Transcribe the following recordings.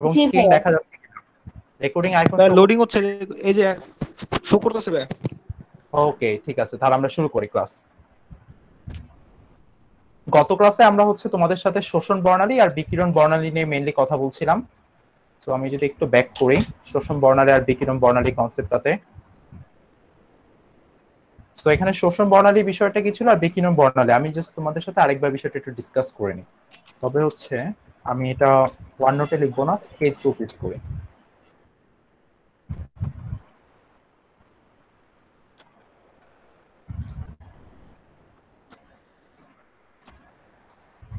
এবং স্ক্রিন দেখা যাচ্ছে রেকর্ডিং আইকন লোডিং হচ্ছে এই যে শো করতেছে ভাই ওকে ঠিক আছে তাহলে আমরা শুরু করি ক্লাস গত ক্লাসে আমরা হচ্ছে তোমাদের সাথে শোষণ বর্ণালী আর বিকিরণ বর্ণালী নিয়ে মেইনলি কথা বলছিলাম। তো আমি যদি একটু ব্যাক করি শোষণ বর্ণালী আর বিকিরণ বর্ণালী কনসেপ্টটাতে তো এখানে শোষণ বর্ণালী বিষয়টা কি ছিল আর বিকিরণ বর্ণালী? আমি জাস্ট তোমাদের সাথে আরেকবার বিষয়টা একটু ডিসকাস করে নিই। তবে হচ্ছে আমি এটা ওয়ান নোটে লিখব না স্কেচ টু পিস করে।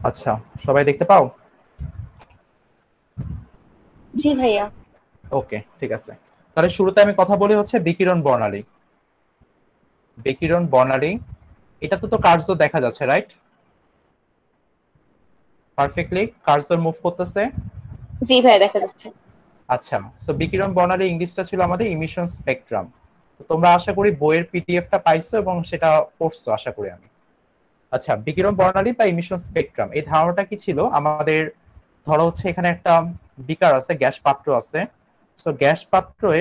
আচ্ছা সবাই দেখতে পাও? জি ভাইয়া। ওকে ঠিক আছে। তাহলে শুরুতে আমি কথা বলি হচ্ছে বিকিরণ বর্ণালী। বিকিরণ বর্ণালী এটাতে তো কার্য দেখা যাচ্ছে রাইট পারফেক্টলি কার্সর মুভ করতেছে? জি ভাইয়া দেখা যাচ্ছে। আচ্ছা সো বিকিরণ বর্ণালী ইংলিশটা ছিল আমাদের ইমিশন স্পেকট্রাম তোমরা আশা করি বইয়ের পিডিএফটা পাইছো এবং সেটা পড়ছো আশা করি আমি। আচ্ছা বিকিরণ বর্ণালী বা ইমিশন স্পেকট্রাম এই ধারণাটা কি ছিল? আমাদের ধরো হচ্ছে এখানে একটা বিকার আছে গ্যাস পাত্র আছে। সো গ্যাস পাত্রে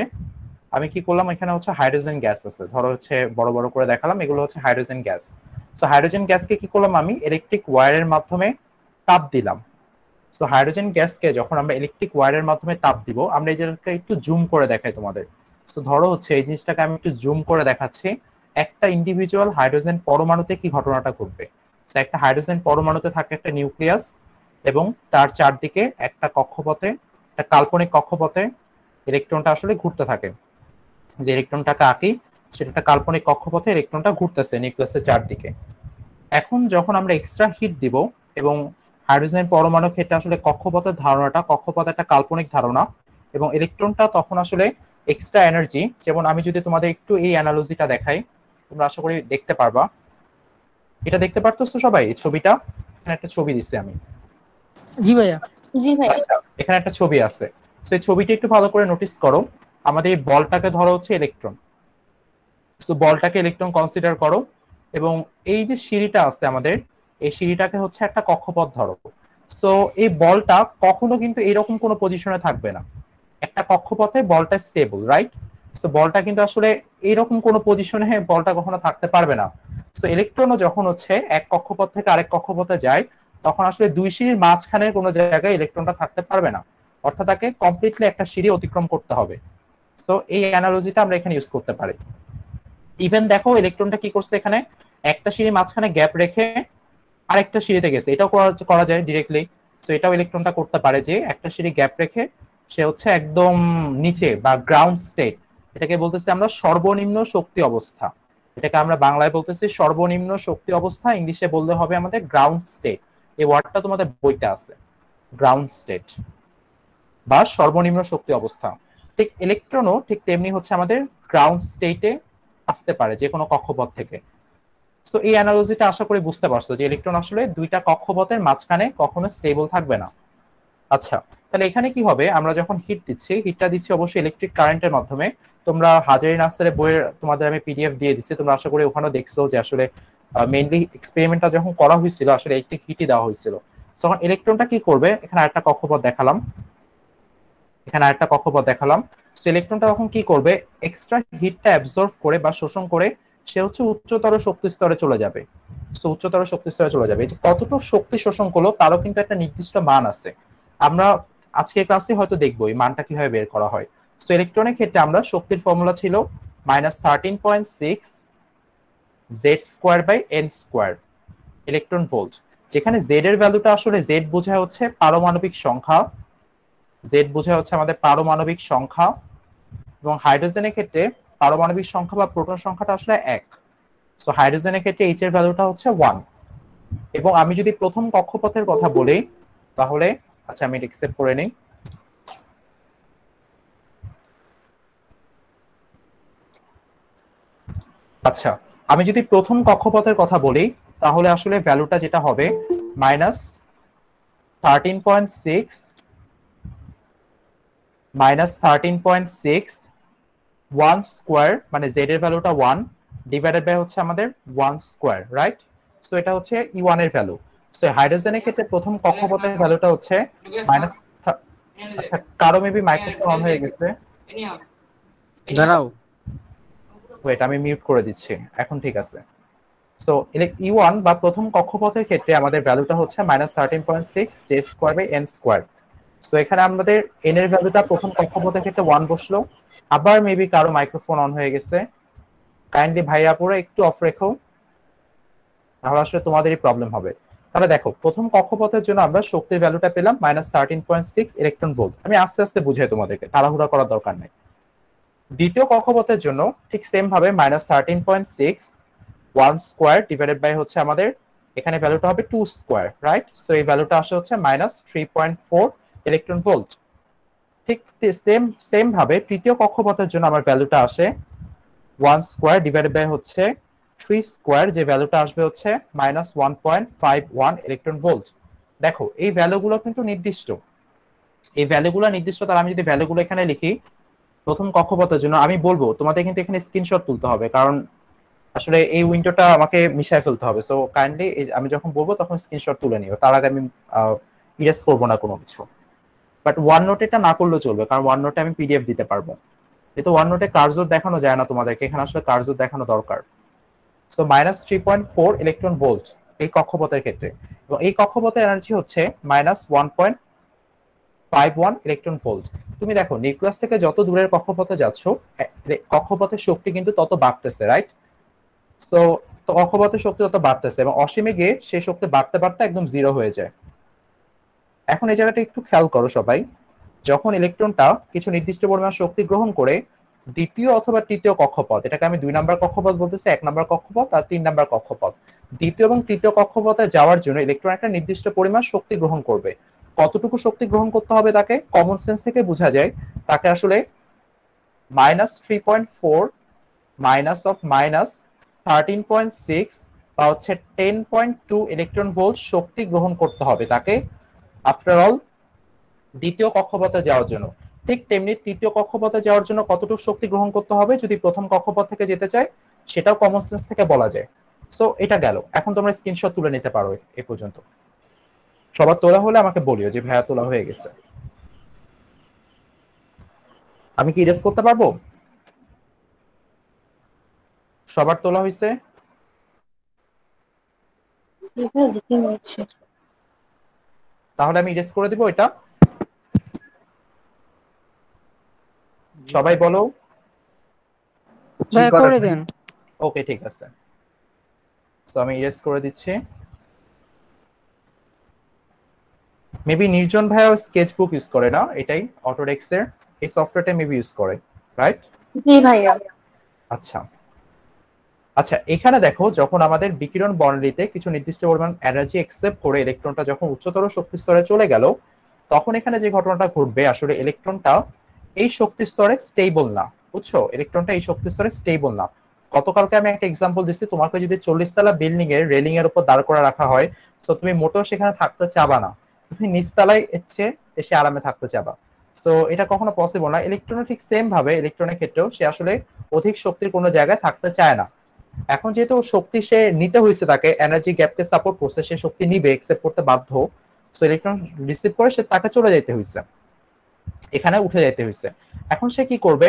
আমি কি করলাম? এখানে হচ্ছে হাইড্রোজেন গ্যাস আছে। ধরো হচ্ছে বড় বড় করে দেখালাম এগুলো হচ্ছে হাইড্রোজেন গ্যাস সো হাইড্রোজেন গ্যাসকে কি করলাম আমি? ইলেকট্রিক ওয়্যারের মাধ্যমে তাপ দিলাম। সো হাইড্রোজেন গ্যাসকে যখন আমরা ইলেকট্রিক ওয়্যারের মাধ্যমে তাপ দিব, আমরা এই জিনিসটাকে একটু জুম করে দেখাই তোমাদের। তো ধরো হচ্ছে এই জিনিসটাকে আমি একটু জুম করে দেখাচ্ছি। একটা ইন্ডিভিজুয়াল হাইড্রোজেন পরমাণুতে কি ঘটনাটা ঘটবে? তো একটা হাইড্রোজেন পরমাণুতে থাকে একটা নিউক্লিয়াস এবং তার চারদিকে একটা কক্ষপথে, একটা কাল্পনিক কক্ষপথে ইলেকট্রনটা আসলে ঘুরতে থাকে। যে ইলেকট্রনটাকে আঁকি, সেটা একটা কাল্পনিক কক্ষপথে ইলেকট্রনটা ঘুরতেছে নিউক্লিয়াসের চারদিকে। এখন যখন আমরা এক্সট্রা হিট দিব এবং হাইড্রোজেন পরমাণু ক্ষেত্রে আসলে কক্ষপথের ধারণাটা কক্ষপথ একটা কাল্পনিক ধারণা এবং ইলেকট্রনটা তখন আসলে এক্সট্রা এনার্জি যেমন আমি যদি তোমাদের একটু এই অ্যানালজিটা দেখাই তোমরা আশা করি দেখতে পারবা। এটা দেখতে পারতেছো সবাই? এই ছবিটা? এখানে একটা ছবি দিচ্ছি আমি। জি ভাইয়া। জি ভাইয়া। আচ্ছা এখানে একটা ছবি আছে। সেই ছবিটা একটু ভালো করে নোটিস করো। আমাদের এই বলটাকে ধরো হচ্ছে ইলেকট্রন তো বলটাকে ইলেকট্রন কনসিডার করো এবং এই যে সিঁড়িটা আছে আমাদের এই সিঁড়িটাকে হচ্ছে একটা কক্ষপথ ধরো। সো এই বলটা কখনো কিন্তু এরকম কোনো পজিশনে থাকবে না। একটা কক্ষপথে বলটা স্টেবল রাইট তো বলটা কিন্তু আসলে এরকম কোনো পজিশনে বলটা কখনো থাকতে পারবে না। তো ইলেকট্রনও যখন হচ্ছে এক কক্ষপথ থেকে আরেক কক্ষপথে যায়, তখন আসলে দুই সিঁড়ির মাঝখানের কোনো জায়গায় ইলেকট্রনটা থাকতে পারবে না। অর্থাৎ তাকে কমপ্লিটলি একটা সিঁড়ি অতিক্রম করতে হবে। সো এই অ্যানালজিটা আমরা এখানে ইউজ করতে পারি। ইভেন দেখো ইলেকট্রনটা কি করছে এখানে? একটা সিঁড়ি মাঝখানে গ্যাপ রেখে আরেকটা সিঁড়িতে গেছে। এটাও করা যায় ডিরেক্টলি সো এটাও ইলেকট্রনটা করতে পারে যে একটা সিঁড়ি গ্যাপ রেখে সে হচ্ছে একদম নিচে বা গ্রাউন্ড স্টেট এটাকে বলতেছি আমরা সর্বনিম্ন শক্তি অবস্থা। এটাকে আমরা বাংলায় বলতেছি সর্বনিম্ন শক্তি অবস্থা। ইংলিশে বললে হবে আমাদের গ্রাউন্ড স্টেট এই ওয়ার্ডটা তোমাদের বইতে আছে। গ্রাউন্ড স্টেট বা সর্বনিম্ন শক্তি অবস্থা। ঠিক ইলেকট্রনও ঠিক তেমনি হচ্ছে আমাদের গ্রাউন্ড স্টেটে আসতে পারে যে কোনো কক্ষপথ থেকে। তো এই অ্যানালজিটা আশা করি বুঝতে পারছ যে ইলেকট্রন আসলে দুইটা কক্ষপথের মাঝখানে কখনো স্টেবল থাকবে না। আচ্ছা তাহলে এখানে কি হবে? আমরা যখন হিট দিচ্ছি হিটটা দিচ্ছি অবশ্যই ইলেকট্রিক কারেন্টের মাধ্যমে। তোমরা হাজারি নার্সারের বইয়ের তোমাদের আমি পিডিএফ দিয়ে দিচ্ছি। তোমরা আশা করি ওখানেও দেখছ যে আসলে মেইনলি এক্সপেরিমেন্টটা যখন করা হয়েছিল, আসলে ইলেকট্রিক হিটই দেওয়া হয়েছিল। তখন ইলেকট্রনটা কি করবে? এখানে আরেকটা কক্ষপথ দেখালাম। এখানে আরেকটা কক্ষপথ দেখালাম। সো ইলেকট্রনটা তখন কি করবে? এক্সট্রা হিটটা অ্যাবজর্ভ করে বা শোষণ করে সে হচ্ছে উচ্চতর শক্তি স্তরে চলে যাবে। উচ্চতর শক্তি স্তরে চলে যাবে। যে কতটুকু শক্তি শোষণ করল, তারও কিন্তু একটা নির্দিষ্ট মান আছে। আমরা আজকে ক্লাসে হয়তো দেখব এই মানটা কীভাবে বের করা হয়। সো ইলেকট্রনের ক্ষেত্রে আমরা শক্তির ফর্মুলা ছিল minus thirteen point six Z square by N square electron volt যেখানে জেড এর ভ্যালুটা আসলে জেড বোঝায় হচ্ছে পারমাণবিক সংখ্যা। জেড বোঝায় হচ্ছে আমাদের পারমাণবিক সংখ্যা। এবং হাইড্রোজেনের ক্ষেত্রে পারমাণবিক সংখ্যা বা প্রোটন সংখ্যাটা আসলে এক। সো হাইড্রোজেনের ক্ষেত্রে এইচ এর ভ্যালুটা হচ্ছে ওয়ান এবং আমি যদি প্রথম কক্ষপথের কথা বলি, তাহলে আচ্ছা আমি একসেপ্ট করে নিই। আচ্ছা আমি যদি প্রথম কক্ষপথের কথা বলি, তাহলে আসলে ভ্যালুটা যেটা হবে minus thirteen point six minus thirteen point six one square মানে জেড এর ভ্যালুটা ওয়ান ডিভাইডেড বাই হচ্ছে আমাদের ওয়ান স্কোয়ার রাইট সো এটা হচ্ছে ই ওয়ানের ভ্যালু সো হাইড্রোজেনের ক্ষেত্রে প্রথম কক্ষপথের ভ্যালুটা হচ্ছে মাইনাস আচ্ছা কারও মেবি মাইক্রোফোন অন হয়ে গেছে। দাঁড়াও। ওয়েট আমি মিউট করে দিচ্ছি। এখন ঠিক আছে। সো ই ওয়ান বা প্রথম কক্ষপথের ক্ষেত্রে আমাদের ভ্যালুটা হচ্ছে minus thirteen point six Z square by N square so এখানে আমাদের এন এর ভ্যালুটা প্রথম কক্ষপথের ক্ষেত্রে ওয়ান বসল। আবার মেবি কারও মাইক্রোফোন অন হয়ে গেছে। কাইন্ডলি ভাইয়াপুরা একটু অফ রেখো। তাহলে আসলে তোমাদেরই প্রবলেম হবে। তাহলে দেখো, প্রথম কক্ষপথের জন্য আমরা শক্তির ভ্যালুটা পেলাম minus thirteen point six electron volt আমি আস্তে আস্তে বুঝাই তোমাদেরকে, তাড়াহুড়া করার দরকার নেই। দ্বিতীয় কক্ষপথের জন্য ঠিক সেম ভাবে minus thirteen point six one square divided by হচ্ছে আমাদের, এখানে ভ্যালুটা হবে টু স্কোয়ার রাইট সো এই ভ্যালুটা আসে হচ্ছে minus three point four electron volt ঠিক সেম সেম ভাবে তৃতীয় কক্ষপথের জন্য আমার ভ্যালুটা আসে ওয়ান স্কোয়ার ডিভাইডেড বাই হচ্ছে থ্রি স্কোয়ার যে ভ্যালুটা আসবে হচ্ছে minus one point five one electron volt দেখো, এই ভ্যালুগুলো কিন্তু নির্দিষ্ট। এই ভ্যালুগুলো নির্দিষ্ট তার আমি যদি ভ্যালুগুলো এখানে লিখি, প্রথম কক্ষপথের জন্য আমি বলব, তোমাদের কিন্তু এখানে স্ক্রিনশট তুলতে হবে, কারণ আসলে এই উইন্ডোটা আমাকে মিশায় ফেলতে হবে। সো কাইন্ডলি আমি যখন বলব, তখন স্ক্রিনশট তুলে নিও। তার আগে আমি ইরেজ করব না কোনো কিছু। বাট ওয়ান নোট এটা না করলেও চলবে, কারণ ওয়ান নোটে আমি পিডিএফ দিতে পারব। কিন্তু ওয়ান নোটে কার্যত দেখানো যায় না তোমাদেরকে, এখানে আসলে কার্যত দেখানো দরকার। So minus three point four electron volt এই কক্ষপথের ক্ষেত্রে। এবং এই কক্ষপথের এনার্জি হচ্ছে minus one point five one electron volt তুমি দেখো, নিউক্লিয়াস থেকে যত দূরের কক্ষপথে যাচ্ছ কক্ষপথের শক্তি কিন্তু তত বাড়তেছে রাইট সো কক্ষপথের শক্তি তত বাড়তেছে এবং অসীমে গিয়ে সেই শক্তি বাড়তে বাড়তে একদম জিরো হয়ে যায়। এখন এই জায়গাটা একটু খেয়াল করো সবাই, যখন ইলেকট্রনটা কিছু নির্দিষ্ট পরিমাণ শক্তি গ্রহণ করে দ্বিতীয় অথবা তৃতীয় কক্ষপথ, এটাকে আমি দুই নাম্বার কক্ষপথ বলতেছি, এক নাম্বার কক্ষপথ আর তিন নাম্বার কক্ষপথ, দ্বিতীয় এবং তৃতীয় কক্ষপথে যাওয়ার জন্য ইলেকট্রন একটা নির্দিষ্ট পরিমাণ শক্তি গ্রহণ করবে। কতটুকু শক্তি গ্রহণ করতে হবে তাকে? কমন সেন্স থেকে বোঝা যায়, তাকে আসলে minus three point four minus of minus thirteen point six বা হচ্ছে ten point two electron volt শক্তি গ্রহণ করতে হবে তাকে। আফটার অল দ্বিতীয় কক্ষপথে যাওয়ার জন্য। ঠিক তেমনি তৃতীয় কক্ষপথে যাওয়ার জন্য কতটুকু শক্তি গ্রহণ করতে হবে? যদি প্রথম কক্ষপথ থেকে যেতে চায় সেটাও কমন সেন্স থেকে বলা যায়। সো এটা গেল। এখন তোমরা স্ক্রিনশট তুলে নিতে পারো এ পর্যন্ত। সবার তোলা হলে আমাকে বলিও যে, ভাইয়া, তোলা হয়ে গেছে। আমি কি ইরেজ করতে পারব? সবার তোলা হয়েছে তাহলে আমি ইরেজ করে দিব এটা। সবাই বলো। করে দেন। ওকে ঠিক আছে। তো আমি ইরেজ করে দিচ্ছি। মেবি নির্জন ভাইও স্কেচ বুক ইউজ করে না? এটাই অটোডেক্স এর। এই সফটওয়্যারটা মেবি ইউজ করে রাইট জি ভাইয়া। আচ্ছা। আচ্ছা এখানে দেখো যখন আমাদের বিকিরণ বর্ণালীতে কিছু নির্দিষ্ট পরিমাণ এনার্জি একসেপ্ট করে ইলেকট্রনটা যখন উচ্চতর শক্তি স্তরে চলে গেল, তখন এখানে যে ঘটনাটা ঘটবে, আসলে ইলেকট্রনটা এই শক্তি স্তরে স্টেবল না, বুঝছ? ইলেকট্রনটা এই শক্তি স্তরে স্টেবল না। গতকালকে আমি একটা এক্সাম্পল দিচ্ছি, তোমাকে যদি চল্লিশ তলা বিল্ডিং এর রেলিং এর উপর দাঁড় করা রাখা হয় তো তুমি মোটেও সেখানে থাকতে চাবা না। তুমি নিচতলায় এসে এসে আরামে থাকতে চাবা। সো এটা কখনো পসিবল না। ইলেকট্রন ঠিক সেম ভাবে ইলেকট্রনের ক্ষেত্রেও সে আসলে অধিক শক্তির কোনো জায়গায় থাকতে চায় না। এখন যেহেতু শক্তি সে নিতে হয়েছে তাকে এনার্জি গ্যাপকে সাপোর্ট করছে, সে শক্তি নিবে একসেপ্ট করতে বাধ্য সো ইলেকট্রন রিসিভ করে সে তাকে চলে যেতে হয়েছে এখানে উঠে যেতে হয়েছে এখন সে কি করবে?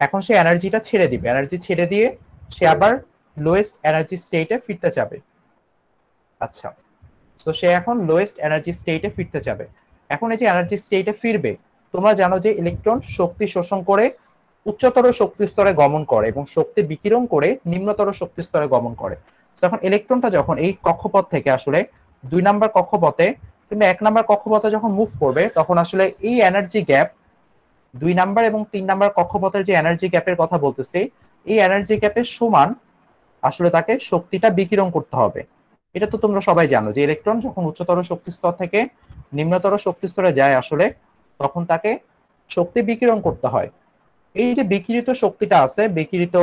এখন সে এনার্জিটা ছেড়ে দিবে। এনার্জি ছেড়ে দিয়ে সে আবার লোয়েস্ট এনার্জি স্টেটে ফিরতে যাবে। আচ্ছা তো সে এখন লোয়েস্ট এনার্জি স্টেটে ফিরতে যাবে। এখন এই যে এনার্জি স্টেটে ফিরবে, তোমরা জানো যে ইলেকট্রন শক্তি শোষণ করে উচ্চতর শক্তি স্তরে গমন করে এবং শক্তি বিকিরণ করে নিম্নতর শক্তি স্তরে গমন করে। এখন ইলেকট্রনটা যখন এই কক্ষপথ থেকে আসলে দুই নাম্বার কক্ষপথে, কিংবা এক নাম্বার কক্ষপথে যখন মুভ করবে, তখন আসলে এই এনার্জি গ্যাপ দুই নাম্বার এবং তিন নাম্বার কক্ষপথের যে এনার্জি গ্যাপের কথা বলতেছি, এই এনার্জি গ্যাপের সমান আসলে তাকে শক্তিটা বিকিরণ করতে হবে। এটা তো তোমরা সবাই জানো যে ইলেকট্রন যখন উচ্চতর শক্তি স্তর থেকে নিম্নতর শক্তি স্তরে যায় আসলে, তখন তাকে শক্তি বিকিরণ করতে হয়। এই যে বিকিরিত শক্তিটা আছে, বিকিরিত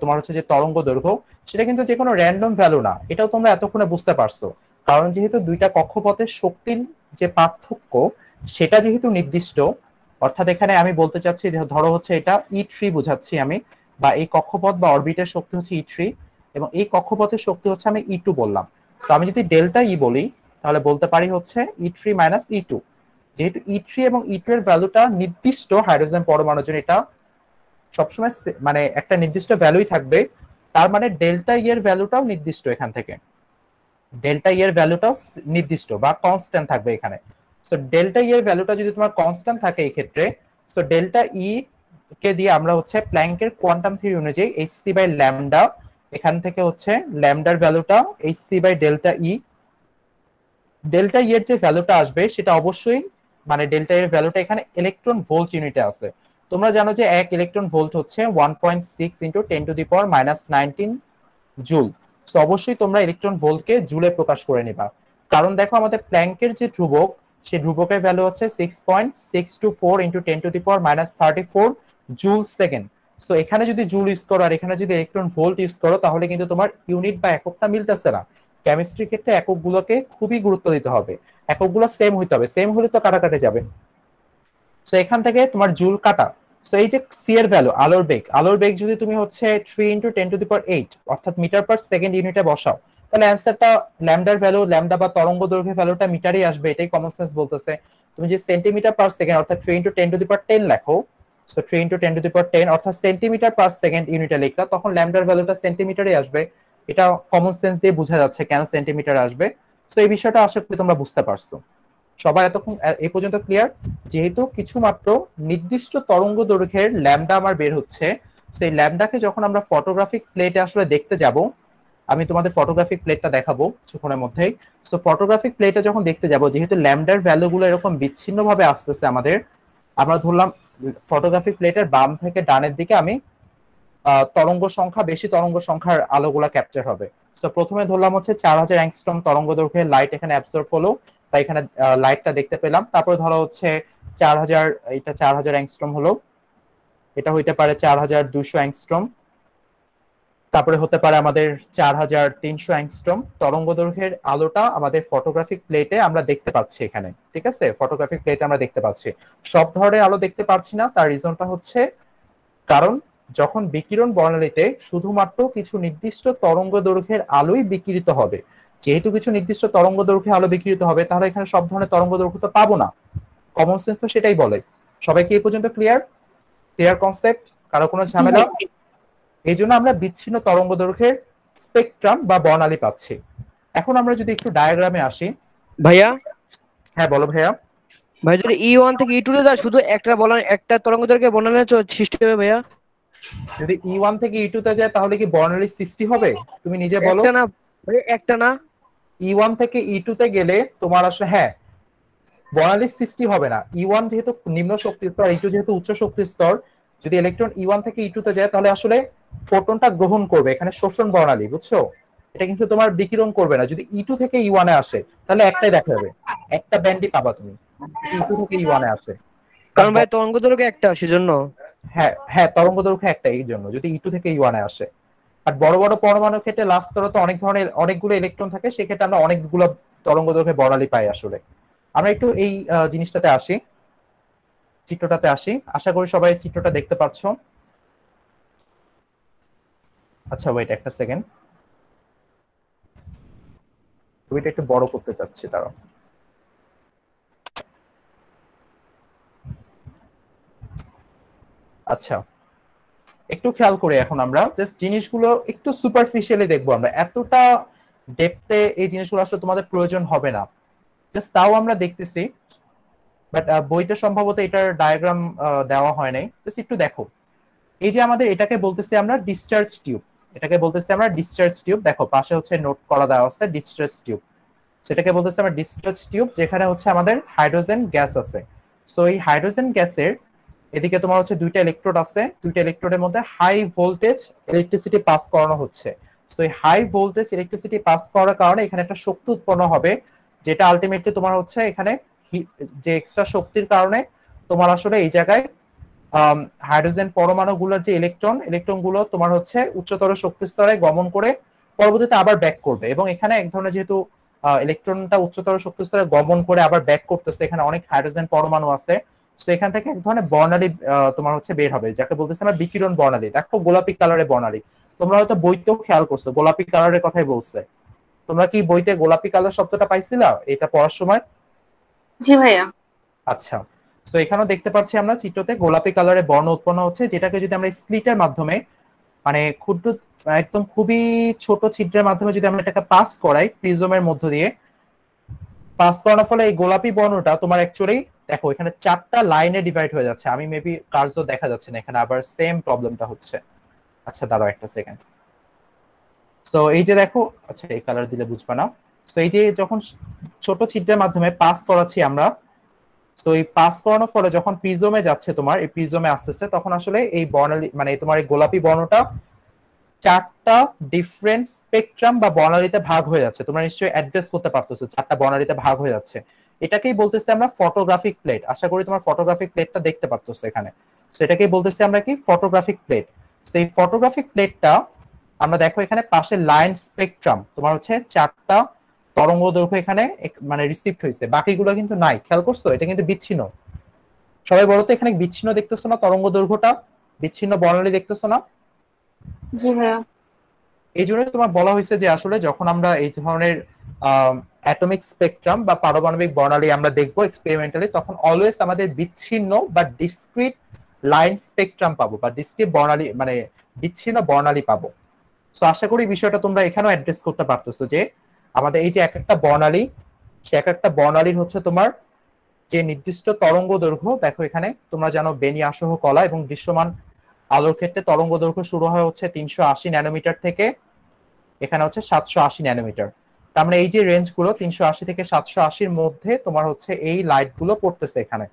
তোমার হচ্ছে যে তরঙ্গ দৈর্ঘ্য, সেটা কিন্তু যে কোনো র্যান্ডম ভ্যালু না। এটাও তোমরা এতক্ষণে বুঝতে পারছ। কারণ যেহেতু দুইটা কক্ষপথের শক্তির যে পার্থক্য, সেটা যেহেতু নির্দিষ্ট, অর্থাৎ এখানে আমি বলতে চাচ্ছি ধরো হচ্ছে এটা ই থ্রি বুঝাচ্ছি আমি, বা এই কক্ষপথ বা অরবিটের শক্তি হচ্ছে ই থ্রি এবং এই কক্ষপথের শক্তি হচ্ছে আমি ই টু বললাম। তো আমি যদি ডেল্টা ই বলি, তাহলে বলতে পারি হচ্ছে E three minus E two যেহেতু ই থ্রি এবং ই টু এর ভ্যালুটা নির্দিষ্ট হাইড্রোজেন পরমাণুর জন্য এটা সবসময় মানে একটা নির্দিষ্ট ভ্যালুই থাকবে, তার মানে ডেল্টা ইয়ের ভ্যালুটাও নির্দিষ্ট এখান থেকে। ডেল্টা ই এর ভ্যালুটাও নির্দিষ্ট বা কনস্ট্যান্ট থাকবে এখানে। সো ডেল্টা ই এর ভ্যালুটা যদি তোমার কনস্ট্যান্ট থাকে এই ক্ষেত্রে সো ডেল্টা ই কে দিয়ে আমরা হচ্ছে প্ল্যাঙ্কের কোয়ান্টাম থিওরি অনুযায়ী এইচ সি বাই ল্যামডা এখান থেকে হচ্ছে ল্যামডার ভ্যালুটা H C by delta E delta E এর যে ভ্যালুটা আসবে, সেটা অবশ্যই মানে ডেল্টা এর ভ্যালুটা এখানে ইলেকট্রন ভোল্ট ইউনিটে আছে। তোমরা জানো যে এক ইলেকট্রন ভোল্ট হচ্ছে one point six into ten to the power minus nineteen joule তো অবশ্যই তোমরা ইলেকট্রন ভোল্টকে জুলে প্রকাশ করে নিবা। কারণ দেখো আমাদের প্ল্যাঙ্কের যে ধ্রুবক, সেই ধ্রুবকের ভ্যালু হচ্ছে six point six two four into ten to the power minus thirty four joule second so এখানে যদি জুল ইউজ করো আর এখানে যদি ইলেকট্রন ভোল্ট ইউজ করো, তাহলে কিন্তু তোমার ইউনিট বা এককটা মিলতেছে না। কেমিস্ট্রি ক্ষেত্রে এককগুলোকে খুবই গুরুত্ব দিতে হবে। এককগুলো সেম হইতে হবে। সেম হলে তো কাটাকাটি যাবে। তো এখান থেকে তোমার জুল কাটা। তো এই যে সি এর ভ্যালু আলোর বেগ আলোর বেগ যদি তুমি হচ্ছে three into ten to the power eight অর্থাৎ মিটার পার সেকেন্ড ইউনিটে বসাও, তাহলে অ্যান্সারটা ল্যামডার ভ্যালু ল্যামডা বা তরঙ্গ দৈর্ঘ্যের ভ্যালুটা মিটারেই আসবে, এটাই কমন সেন্স বলতেছে। তুমি যে সেন্টিমিটার পার সেকেন্ড অর্থাৎ three into ten to the power ten লেখো so three into ten to the power ten অর্থাৎ সেন্টিমিটার পার সেকেন্ড ইউনিটে লিখলা তখন ল্যামডার ভ্যালুটা সেন্টিমিটারে আসবে। এটা কমন সেন্স দিয়ে বোঝা যাচ্ছে কেন সেন্টিমিটার আসবে। তো এই বিষয়টা আশা করি তোমরা বুঝতে পারছ। সবাই এতক্ষণ, এ- পর্যন্ত ক্লিয়ার যেহেতু কিছু মাত্র নির্দিষ্ট তরঙ্গ দৈর্ঘ্যের ল্যামডা আমার বের হচ্ছে, সেই ল্যামডাকে যখন আমরা ফটোগ্রাফিক প্লেটে আসলে দেখতে যাব, আমি তোমাদের ফটোগ্রাফিক প্লেটটা দেখাবো কিছুক্ষণের মধ্যেই। সো ফটোগ্রাফিক প্লেটে যখন দেখতে যাব, যেহেতু ল্যামডার ভ্যালুগুলো এরকম বিচ্ছিন্ন ভাবে আসতেছে আমাদের, আমরা ধরলাম ফটোগ্রাফিক প্লেটের বাম থেকে ডানের দিকে আমি তরঙ্গ সংখ্যা, বেশি তরঙ্গ সংখ্যার আলোগুলা ক্যাপচার হবে। তো প্রথমে ধরলাম হচ্ছে চার হাজার অ্যাংস্ট্রম তরঙ্গ দৈর্ঘ্যের লাইট এখানে অ্যাবসর্ব হলো। তাই এখানে লাইটটা দেখতে পেলাম। তারপরে ধরো হচ্ছে চার হাজার, এটা চার হাজার অ্যাংস্ট্রম হলো। এটা হইতে পারে চার হাজার দুশো অ্যাংস্ট্রম তারপরে হতে পারে আমাদের চার হাজার তিনশো অ্যাংস্ট্রম তরঙ্গ দৈর্ঘ্যের আলোটা আমাদের ফটোগ্রাফিক প্লেটে আমরা দেখতে পাচ্ছি এখানে। ঠিক আছে? ফটোগ্রাফিক প্লেটে আমরা দেখতে পাচ্ছি। সব ধরনের আলো দেখতে পাচ্ছি না। তার রিজনটা হচ্ছে, কারণ যখন বিকিরণ বর্ণালীতে শুধুমাত্র কিছু নির্দিষ্ট তরঙ্গ দৈর্ঘ্যের আলোই বিকিরিত হবে যেহেতু কিছু নির্দিষ্ট তরঙ্গ দৈর্ঘ্যে আলো বিকিরিত হবে তাহলে এখানে সব ধরনের তরঙ্গ দৈর্ঘ্য তো পাবো না। কমন সেন্স তো সেটাই বলে। সবাই কি এই পর্যন্ত ক্লিয়ার ক্লিয়ার কনসেপ্ট কারও কোনো ঝামেলা? এই জন্য আমরা বিচ্ছিন্ন তরঙ্গ দৈর্ঘ্যের স্পেকট্রাম বা বর্ণালী পাচ্ছি। এখন আমরা যদি একটু ডায়াগ্রামে আসি। ভাইয়া? হ্যাঁ বলো ভাইয়া। ভাই যদি ই ওয়ান থেকে ই টু তে যায় শুধু একটা বলার একটা তরঙ্গ দৈর্ঘ্যে বর্ণনা সৃষ্টি হবে ভাইয়া? যদি ই ওয়ান থেকে ই টু তে যায় তাহলে কি বর্ণালীর সৃষ্টি হবে? তুমি নিজে বলো। একটা না ভাই একটা না। ই ওয়ান থেকে ই টু তে গেলে তোমার আসলে হ্যাঁ বর্ণালীর সৃষ্টি হবে না। ই ওয়ান যেহেতু নিম্ন শক্তির স্তর ই টু যেহেতু উচ্চ শক্তির স্তর যদি ইলেকট্রন ই ওয়ান থেকে ই টু তে যায় তাহলে আসলে ফোটনটা গ্রহণ করবে। এখানে শোষণ বর্ণালী বুঝছ? এটা কিন্তু তোমার বিকিরণ করবে না। যদি ই টু থেকে ই ওয়ানে আসে তাহলে একটাই দেখা যাবে। একটা ব্যান্ডই পাবা তুমি। ই টু থেকে ই ওয়ানে আসে। কারণ ভাই তরঙ্গ দৈর্ঘ্য একটা সেজন্য। হ্যাঁ হ্যাঁ তরঙ্গ দৈর্ঘ্য একটা এই জন্য। যদি ই টু থেকে ই ওয়ানে আসে। আর বড় বড় পরমাণুর ক্ষেত্রে লাস্ট স্তরে তো অনেক ধরনের, অনেকগুলো ইলেকট্রন থাকে, সেক্ষেত্রে আমরা অনেকগুলো তরঙ্গ দৈর্ঘ্যে বর্ণালী পাই আসলে। আমরা একটু এই জিনিসটাতে আসি। চিত্রটাতে আসি। আশা করি সবাই চিত্রটা দেখতে পাচ্ছ আচ্ছা ওয়েট একটা সেকেন্ড ছবিটা একটু বড় করতে চাচ্ছি তারা আচ্ছা। একটু খেয়াল করি এখন আমরা জিনিসগুলো একটু সুপারফিশিয়ালি দেখব আমরা। এতটা ডেপথে এই জিনিসগুলো আসলে তোমাদের প্রয়োজন হবে না। জাস্ট তাও আমরা দেখতেছি বাট বইতে সম্ভবত এটার ডায়াগ্রাম দেওয়া হয় নাই। জাস্ট একটু দেখো। এই যে আমাদের এটাকে বলতেছি আমরা ডিসচার্জ টিউব এটাকে বলতেছি আমরা ডিসচার্জ টিউব দেখো, পাশে হচ্ছে নোট করা দেওয়া আছে ডিসচার্জ টিউব সেটাকে বলতেছি আমরা ডিসচার্জ টিউব যেখানে হচ্ছে আমাদের হাইড্রোজেন গ্যাস আছে। সো এই হাইড্রোজেন গ্যাসের এদিকে তোমার হচ্ছে দুইটা ইলেকট্রোড আছে। দুইটা ইলেকট্রোডের মধ্যে হাই ভোল্টেজ ইলেকট্রিসিটি পাস করানো হচ্ছে। তো এই হাই ভোল্টেজ ইলেকট্রিসিটি পাস করার কারণে এখানে একটা শক্তি উৎপন্ন হবে, যেটা আলটিমেটলি তোমার হচ্ছে এখানে যে এক্সট্রা শক্তির কারণে তোমার আসলে এই জায়গায় হাইড্রোজেন পরমাণুগুলোর যে ইলেকট্রন ইলেকট্রনগুলো তোমার হচ্ছে উচ্চতর শক্তি স্তরে গমন করে পরবর্তীতে আবার ব্যাক করবে। এবং এখানে এক ধরনের যেহেতু ইলেকট্রনটা উচ্চতর শক্তি স্তরে গমন করে আবার ব্যাক করতেছে, এখানে অনেক হাইড্রোজেন পরমাণু আছে। তো এখান থেকে এক ধরনের বর্ণালী তোমার হচ্ছে বের হবে। যাকে বলতেছে আমরা বিকিরণ বর্ণালী। দেখো গোলাপি কালারের বর্ণালী। তোমরা হয়তো বইতেও খেয়াল করছ গোলাপি কালারের কথাই বলছে। তোমরা কি বইতে গোলাপি কালার শব্দটা পাইছিলা? এটা পড়ার সময়? জি ভাইয়া। আচ্ছা। তো এখানেও দেখতে পাচ্ছি আমরা চিত্রতে গোলাপি কালারের বর্ণ উৎপন্ন হচ্ছে যেটাকে যদি আমরা স্লিটের মাধ্যমে মানে ক্ষুদ্র একদম খুবই ছোট ছিদ্রের মাধ্যমে যদি আমরা এটাকে পাস করাই প্রিজমের মধ্য দিয়ে পাস করানোর ফলে এই গোলাপি বর্ণটা তোমার অ্যাকচুয়ালি দেখো, এখানে চারটা লাইনে ডিভাইড হয়ে যাচ্ছে। আমি মেবি কার্য দেখা যাচ্ছে না, এখানে আবার সেম প্রবলেমটা হচ্ছে। আচ্ছা দাঁড়াও একটা সেকেন্ড সো এই যে দেখো আচ্ছা এই কালার দিলে বুঝবা না। সো এই যে যখন ছোট ছিদ্রের মাধ্যমে পাস করাচ্ছি আমরা তো এই পাস করানোর ফলে যখন প্রিজমে যাচ্ছে তোমার, এই প্রিজমে আস্তে আস্তে, তখন আসলে এই বর্ণালী মানে তোমার এই গোলাপি বর্ণটা চারটা ডিফারেন্ট স্পেকট্রাম বা বর্ণালীতে ভাগ হয়ে যাচ্ছে। তোমরা নিশ্চয়ই অ্যাড্রেস করতে পারতেছো, চারটা বর্ণালীতে ভাগ হয়ে যাচ্ছে। এটাকেই বলতেছি আমরা ফটোগ্রাফিক প্লেট আশা করি তোমার ফটোগ্রাফিক প্লেটটা দেখতে পারতেছো এখানে। তো এটাকেই বলতেছি আমরা কি? ফটোগ্রাফিক প্লেট সেই ফটোগ্রাফিক প্লেটটা আমরা দেখো এখানে পাশে লাইন স্পেকট্রাম তোমার হচ্ছে চারটা তরঙ্গ দৈর্ঘ্য এখানে মানে রিসিভড হয়েছে। বাকিগুলো কিন্তু নাই। খেয়াল করছ? এটা কিন্তু বিচ্ছিন্ন। সবাই বলো তো এখানে বিচ্ছিন্ন দেখতেছো না তরঙ্গ দৈর্ঘ্যটা? বিচ্ছিন্ন বর্ণালী দেখতেছো না? জি ভাইয়া। এই জন্য তোমার বলা হয়েছে যে আসলে যখন আমরা এই ধরনের অ্যাটমিক স্পেকট্রাম বা পারমাণবিক বর্ণালী আমরা দেখব এক্সপেরিমেন্টালি তখন অলওয়েজ আমাদের বিচ্ছিন্ন বা ডিসক্রিট লাইন স্পেকট্রাম পাবো বা ডিসক্রিট বর্ণালী মানে বিচ্ছিন্ন বর্ণালী পাবো। সো আশা করি বিষয়টা তোমরা এখানেও অ্যাড্রেস করতে পারতেছো যে আমাদের এই যে এক একটা বর্ণালী, সে এক একটা বর্ণালীর হচ্ছে তোমার যে নির্দিষ্ট তরঙ্গ দৈর্ঘ্য, দেখো এখানে তোমরা জানো বেনি আসহ কলা এবং দৃশ্যমান আলোর ক্ষেত্রে তরঙ্গ দৈর্ঘ্য শুরু হয় হচ্ছে তিনশো আশি ন্যানোমিটার থেকে, এখানে হচ্ছে সাতশো আশি ন্যানোমিটার। তার মানে এই যে রেঞ্জগুলো তিনশো আশি থেকে সাতশো আশির মধ্যে তোমার হচ্ছে এই লাইটগুলো পড়তেছে এখানে।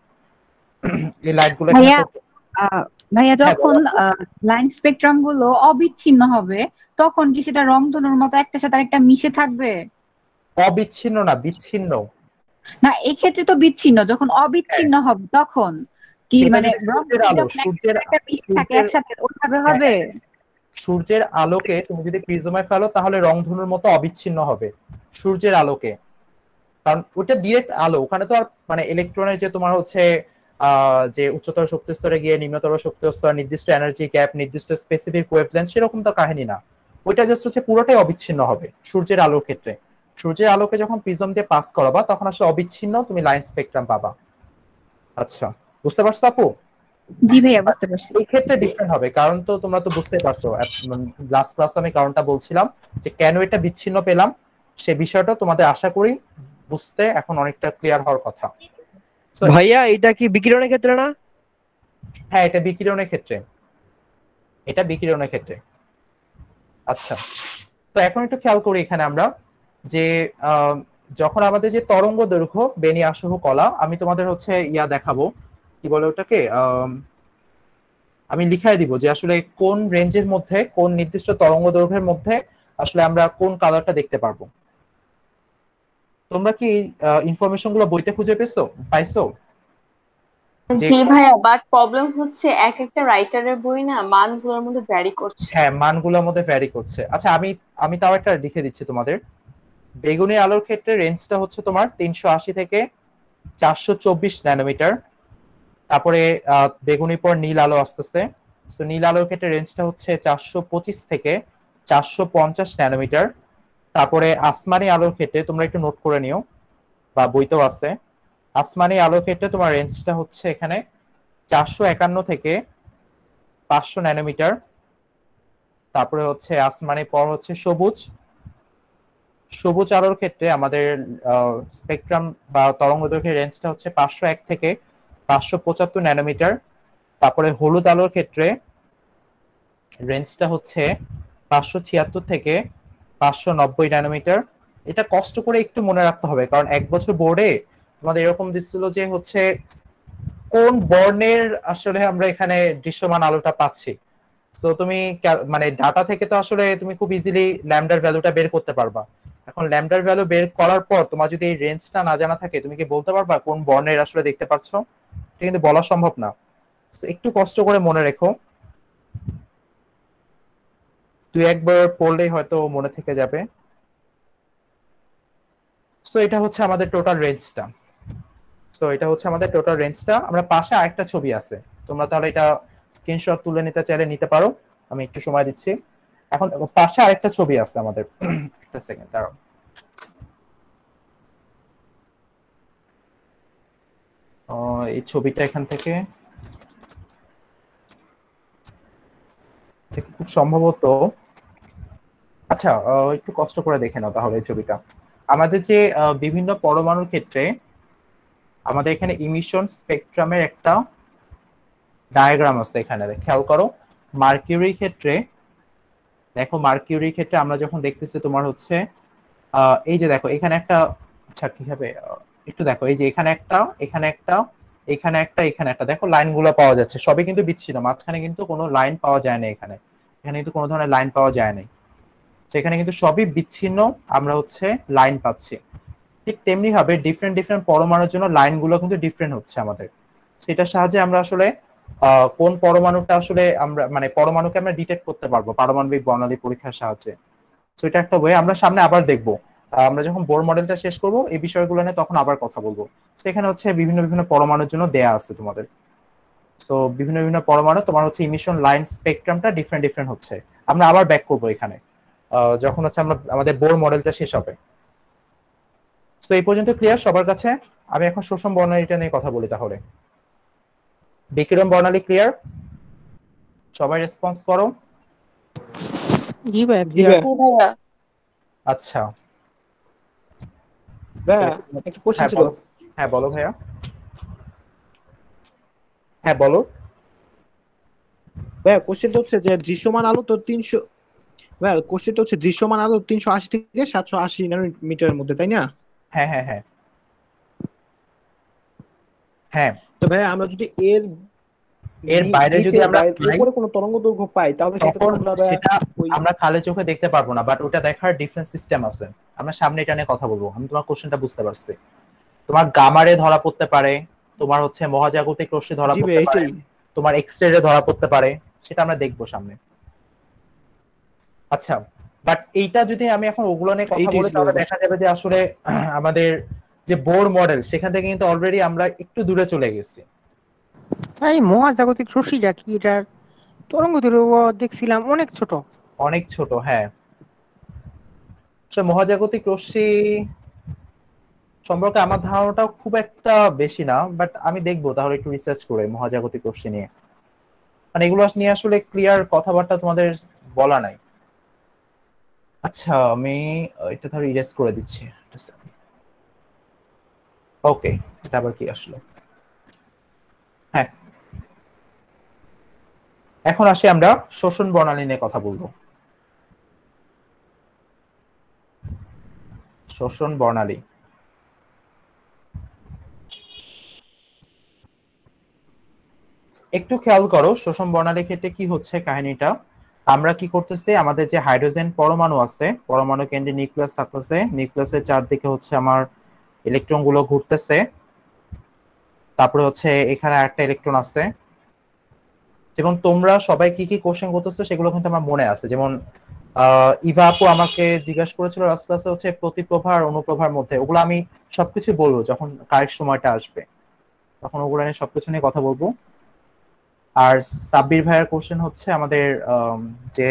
এই লাইটগুলো ভাইয়া, হ্যাঁ, যখন লাইন স্পেকট্রামগুলো অবিচ্ছিন্ন হবে তখন কি সেটা রংধনুর মতো একটা সাথে আরেকটা মিশে থাকবে? অবিচ্ছিন্ন না বিচ্ছিন্ন। না এক্ষেত্রে তো বিচ্ছিন্ন যখন অবিচ্ছিন্ন হবে তখন কি মানে সূর্যের থাকে একসাথে ওইভাবে হবে? সূর্যের আলোকে তুমি যদি প্রিজমায় ফেলো তাহলে রংধনুর মতো অবিচ্ছিন্ন হবে। সূর্যের আলোকে। কারণ ওটা ডিরেক্ট আলো ওখানে তো আর মানে ইলেকট্রনের যে তোমার হচ্ছে যে উচ্চতর শক্তি স্তরে গিয়ে নিম্নতর শক্তি স্তর নির্দিষ্ট এনার্জি গ্যাপ নির্দিষ্ট স্পেসিফিক ওয়েভলেন্থ সেরকম তো কাহিনী না। ওইটা জাস্ট হচ্ছে পুরোটাই অবিচ্ছিন্ন হবে সূর্যের আলোর ক্ষেত্রে। সূর্যের আলোকে যখন প্রিজম দিয়ে পাস করাবা তখন আসলে অবিচ্ছিন্ন তুমি লাইন স্পেকট্রাম পাবা। আচ্ছা বুঝতে পারছ আপু? জি ভাইয়া বুঝতে পারছি। এই ক্ষেত্রে ডিফারেন্ট হবে কারণ তো তোমরা তো বুঝতে পারছ লাস্ট ক্লাস আমি কারণটা বলছিলাম যে কেন এটা বিচ্ছিন্ন পেলাম? সে বিষয়টা তোমাদের আশা করি বুঝতে এখন অনেকটা ক্লিয়ার হওয়ার কথা। ভাইয়া এটা কি বিকিরণের ক্ষেত্রে না? হ্যাঁ এটা বিকিরণের ক্ষেত্রে। এটা বিকিরণের ক্ষেত্রে। আচ্ছা তো এখন একটু খেয়াল করি এখানে আমরা যে আহ, যখন আমাদের যে তরঙ্গ দৈর্ঘ্য বেনি আসহ কলা আমি তোমাদের হচ্ছে ইয়া দেখাবো। কি বলে ওটাকে? আম, আমি লিখাই দিব যে আসলে কোন রেঞ্জের মধ্যে কোন নির্দিষ্ট তরঙ্গ দৈর্ঘ্যের মধ্যে আসলে আমরা কোন কালারটা দেখতে পারব। তোমরা কি ইনফরমেশনগুলো বইতে খুঁজে পেছো পাইছো? জি ভাইয়া বাট প্রবলেম হচ্ছে এক একটা রাইটারের বই না মানগুলোর মধ্যে ভ্যারি করছে। হ্যাঁ মানগুলোর মধ্যে ভ্যারি করছে। আচ্ছা আমি আমি তাও একটা লিখে দিচ্ছি তোমাদের। বেগুনি আলোর ক্ষেত্রে রেঞ্জটা হচ্ছে তোমার তিনশো আশি থেকে চারশো চব্বিশ ন্যানোমিটার তারপরে বেগুনি পর নীল আলো আসতেছে। তো নীল আলোর ক্ষেত্রে রেঞ্জটা হচ্ছে চারশো পঁচিশ থেকে চারশো পঞ্চাশ ন্যানোমিটার তারপরে আসমানি আলোর ক্ষেত্রে তোমরা একটু নোট করে নিও, বা বইতেও আছে। আসমানি আলোর ক্ষেত্রে তোমার রেঞ্জটা হচ্ছে এখানে চারশো একান্ন থেকে পাঁচশো ন্যানোমিটার। তারপরে হচ্ছে আসমানি, পর হচ্ছে সবুজ। সবুজ আলোর ক্ষেত্রে আমাদের স্পেকট্রাম বা তরঙ্গ দৈর্ঘ্যের রেঞ্জটা হচ্ছে পাঁচশো এক থেকে পাঁচশো পঁচাত্তর ন্যানোমিটার। তারপরে হলুদ আলোর ক্ষেত্রে রেঞ্জটা হচ্ছে পাঁচশো ছিয়াত্তর থেকে পাঁচশো নব্বই ন্যানোমিটার এটা কষ্ট করে একটু মনে রাখতে হবে, কারণ এক বছর বোর্ডে তোমাদের এরকম দিচ্ছিল যে হচ্ছে কোন বর্ণের আসলে আমরা এখানে দৃশ্যমান আলোটা পাচ্ছি। তো তুমি মানে ডাটা থেকে তো আসলে তুমি খুব ইজিলি ল্যামডার ভ্যালুটা বের করতে পারবা। এখন ল্যামডার ভ্যালু বের করার পর তোমার যদি এই রেঞ্জটা না জানা থাকে, তুমি কি বলতে পারবা কোন বর্ণের আসলে দেখতে পাচ্ছ? এটা কিন্তু বলা সম্ভব না। একটু কষ্ট করে মনে রেখো। তুই একবার পড়লেই হয়তো মনে থেকে যাবে। সো এটা হচ্ছে আমাদের টোটাল রেঞ্জটা সো এটা হচ্ছে আমাদের টোটাল রেঞ্জটা আমরা পাশে আরেকটা ছবি আছে। তোমরা তাহলে এটা স্ক্রিনশট তুলে নিতে চাইলে নিতে পারো। আমি একটু সময় দিচ্ছি। এখন পাশে আরেকটা ছবি আছে আমাদের। একটা সেকেন্ড দাঁড়াও। এই ছবিটা এখান থেকে খুব সম্ভবত আচ্ছা একটু কষ্ট করে দেখে নাও তাহলে ছবিটা। আমাদের যে বিভিন্ন পরমাণুর ক্ষেত্রে আমাদের এখানে ইমিশন স্পেকট্রামের একটা ডায়াগ্রাম আছে এখানে। খেয়াল করো মার্কিউরির ক্ষেত্রে, দেখো মার্কিউরির ক্ষেত্রে আমরা যখন দেখতেছি তোমার হচ্ছে এই যে দেখো, এখানে একটা আচ্ছা কীভাবে একটু দেখো, এই যে এখানে একটা এখানে একটা এখানে একটা এখানে একটা। দেখো লাইনগুলো পাওয়া যাচ্ছে, সবই কিন্তু বিচ্ছিন্ন, মাঝখানে কিন্তু কোনো লাইন পাওয়া যায় না এখানে। এখানে কিন্তু কোনো ধরনের লাইন পাওয়া যায় নাই। সেখানে কিন্তু সবই বিচ্ছিন্ন আমরা হচ্ছে লাইন পাচ্ছি। ঠিক তেমনি ভাবে ডিফারেন্ট ডিফারেন্ট পরমাণুর জন্য লাইনগুলো কিন্তু ডিফারেন্ট হচ্ছে আমাদের। সেটার সাহায্যে আমরা আসলে কোন পরমাণুটা আসলে আমরা মানে পরমাণুকে আমরা ডিটেক্ট করতে পারব পারমাণবিক বর্ণালী পরীক্ষার সাহায্যে। তো এটা একটা বই আমরা সামনে আবার দেখব। আমরা যখন বোর মডেলটা শেষ করব, এই বিষয়গুলো নিয়ে তখন আবার কথা বলব। সেখানে হচ্ছে বিভিন্ন বিভিন্ন পরমাণুর জন্য দেয়া আছে তোমাদের। সো বিভিন্ন বিভিন্ন পরমাণু, তোমার হচ্ছে ইমিশন লাইন স্পেকট্রামটা ডিফারেন্ট ডিফারেন্ট হচ্ছে। আমরা আবার ব্যাক করব এখানে। যখন হচ্ছে আমরা আমাদের বোর মডেলটা শেষ হবে। তো এই পর্যন্ত ক্লিয়ার সবার কাছে? আমি এখন শোষণ বর্ণালীটা নিয়ে কথা বলি তাহলে। বিকিরণ বর্ণালী ক্লিয়ার সবাই রেসপন্স করো। জি ভাই জি ভাইয়া। আচ্ছা। একটা কোশ্চেন হ্যাঁ ছিল। বলো। হ্যাঁ বলো ভাইয়া। হ্যাঁ বলো। ভাইয়া কোশ্চেনটা হচ্ছে যে দৃশ্যমান আলো তো তিনশো ভাইয়া কোশ্চেনটা হচ্ছে দৃশ্যমান আলো তিনশো আশি থেকে সাতশো আশি মিটারের মধ্যে তাই না? হ্যাঁ হ্যাঁ হ্যাঁ। হ্যাঁ। তো ভাইয়া আমরা যদি এর এর বাইরে যদি আমরা উপরে কোনো তরঙ্গ দৈর্ঘ্য পাই তাহলে সেটা আমরা খালে চোখে দেখতে পারব না বাট ওটা দেখার ডিফারেন্ট সিস্টেম আছে। আমরা সামনে এটা নিয়ে কথা বলব। আমি তোমার কোশ্চেনটা বুঝতে পারছি। তোমার গামারে ধরা পড়তে পারে তোমার হচ্ছে মহাজাগতিক রশ্মি ধরা পড়তে পারে তোমার এক্সরে ধরা পড়তে পারে সেটা আমরা দেখব সামনে। আচ্ছা বাট এইটা যদি আমি এখন ওগুলো নিয়ে কথা বলি তাহলে দেখা যাবে যে আসলে আমাদের যে বোর মডেল সেখান থেকে কিন্তু অলরেডি আমরা একটু দূরে চলে গেছি। এই মহাজাগতিক রশ্মিটা কি এটার তরঙ্গ দৈর্ঘ্য দেখছিলাম অনেক ছোট। অনেক ছোট হ্যাঁ। মহাজাগতিক রশ্মি সম্পর্কে আমার ধারণাটা খুব একটা বেশি না বাট আমি দেখব তাহলে একটু রিসার্চ করে মহাজাগতিক রশ্মি নিয়ে। মানে এগুলো নিয়ে আসলে ক্লিয়ার কথাবার্তা তোমাদের বলা নাই। আচ্ছা আমি এটা ধরো ইরেজ করে দিচ্ছি। ওকে এটা আবার কি আসলো? হ্যাঁ। এখন আসি আমরা শোষণ বর্ণালী নিয়ে কথা বলব। শোষণ বর্ণালী। একটু খেয়াল করো, শোষণ বর্ণালীর ক্ষেত্রে কি হচ্ছে কাহিনীটা? আমরা কি করতেছি? আমাদের যে হাইড্রোজেন পরমাণু আছে, পরমাণু কেন্দ্রে নিউক্লিয়াস থাকতেছে। নিউক্লিয়াসের চারদিকে হচ্ছে আমার ইলেকট্রনগুলো ঘুরতেছে। তারপরে হচ্ছে এখানে একটা ইলেকট্রন আছে। যেমন তোমরা সবাই কি কি কোশ্চেন করতেছো, সেগুলো কিন্তু আমার মনে আছে। যেমন ইভা আপু আমাকে জিজ্ঞাসা করেছিল লাস্ট ক্লাসে হচ্ছে প্রতিপ্রভা আর অনুপ্রভার মধ্যে। ওগুলো আমি সবকিছু বলব যখন কারেক্ট সময়টা আসবে। তখন ওগুলো নিয়ে সবকিছু নিয়ে কথা বলব। আর সাব্বির ভাইয়ের কোশ্চেন হচ্ছে আমাদের আম, যে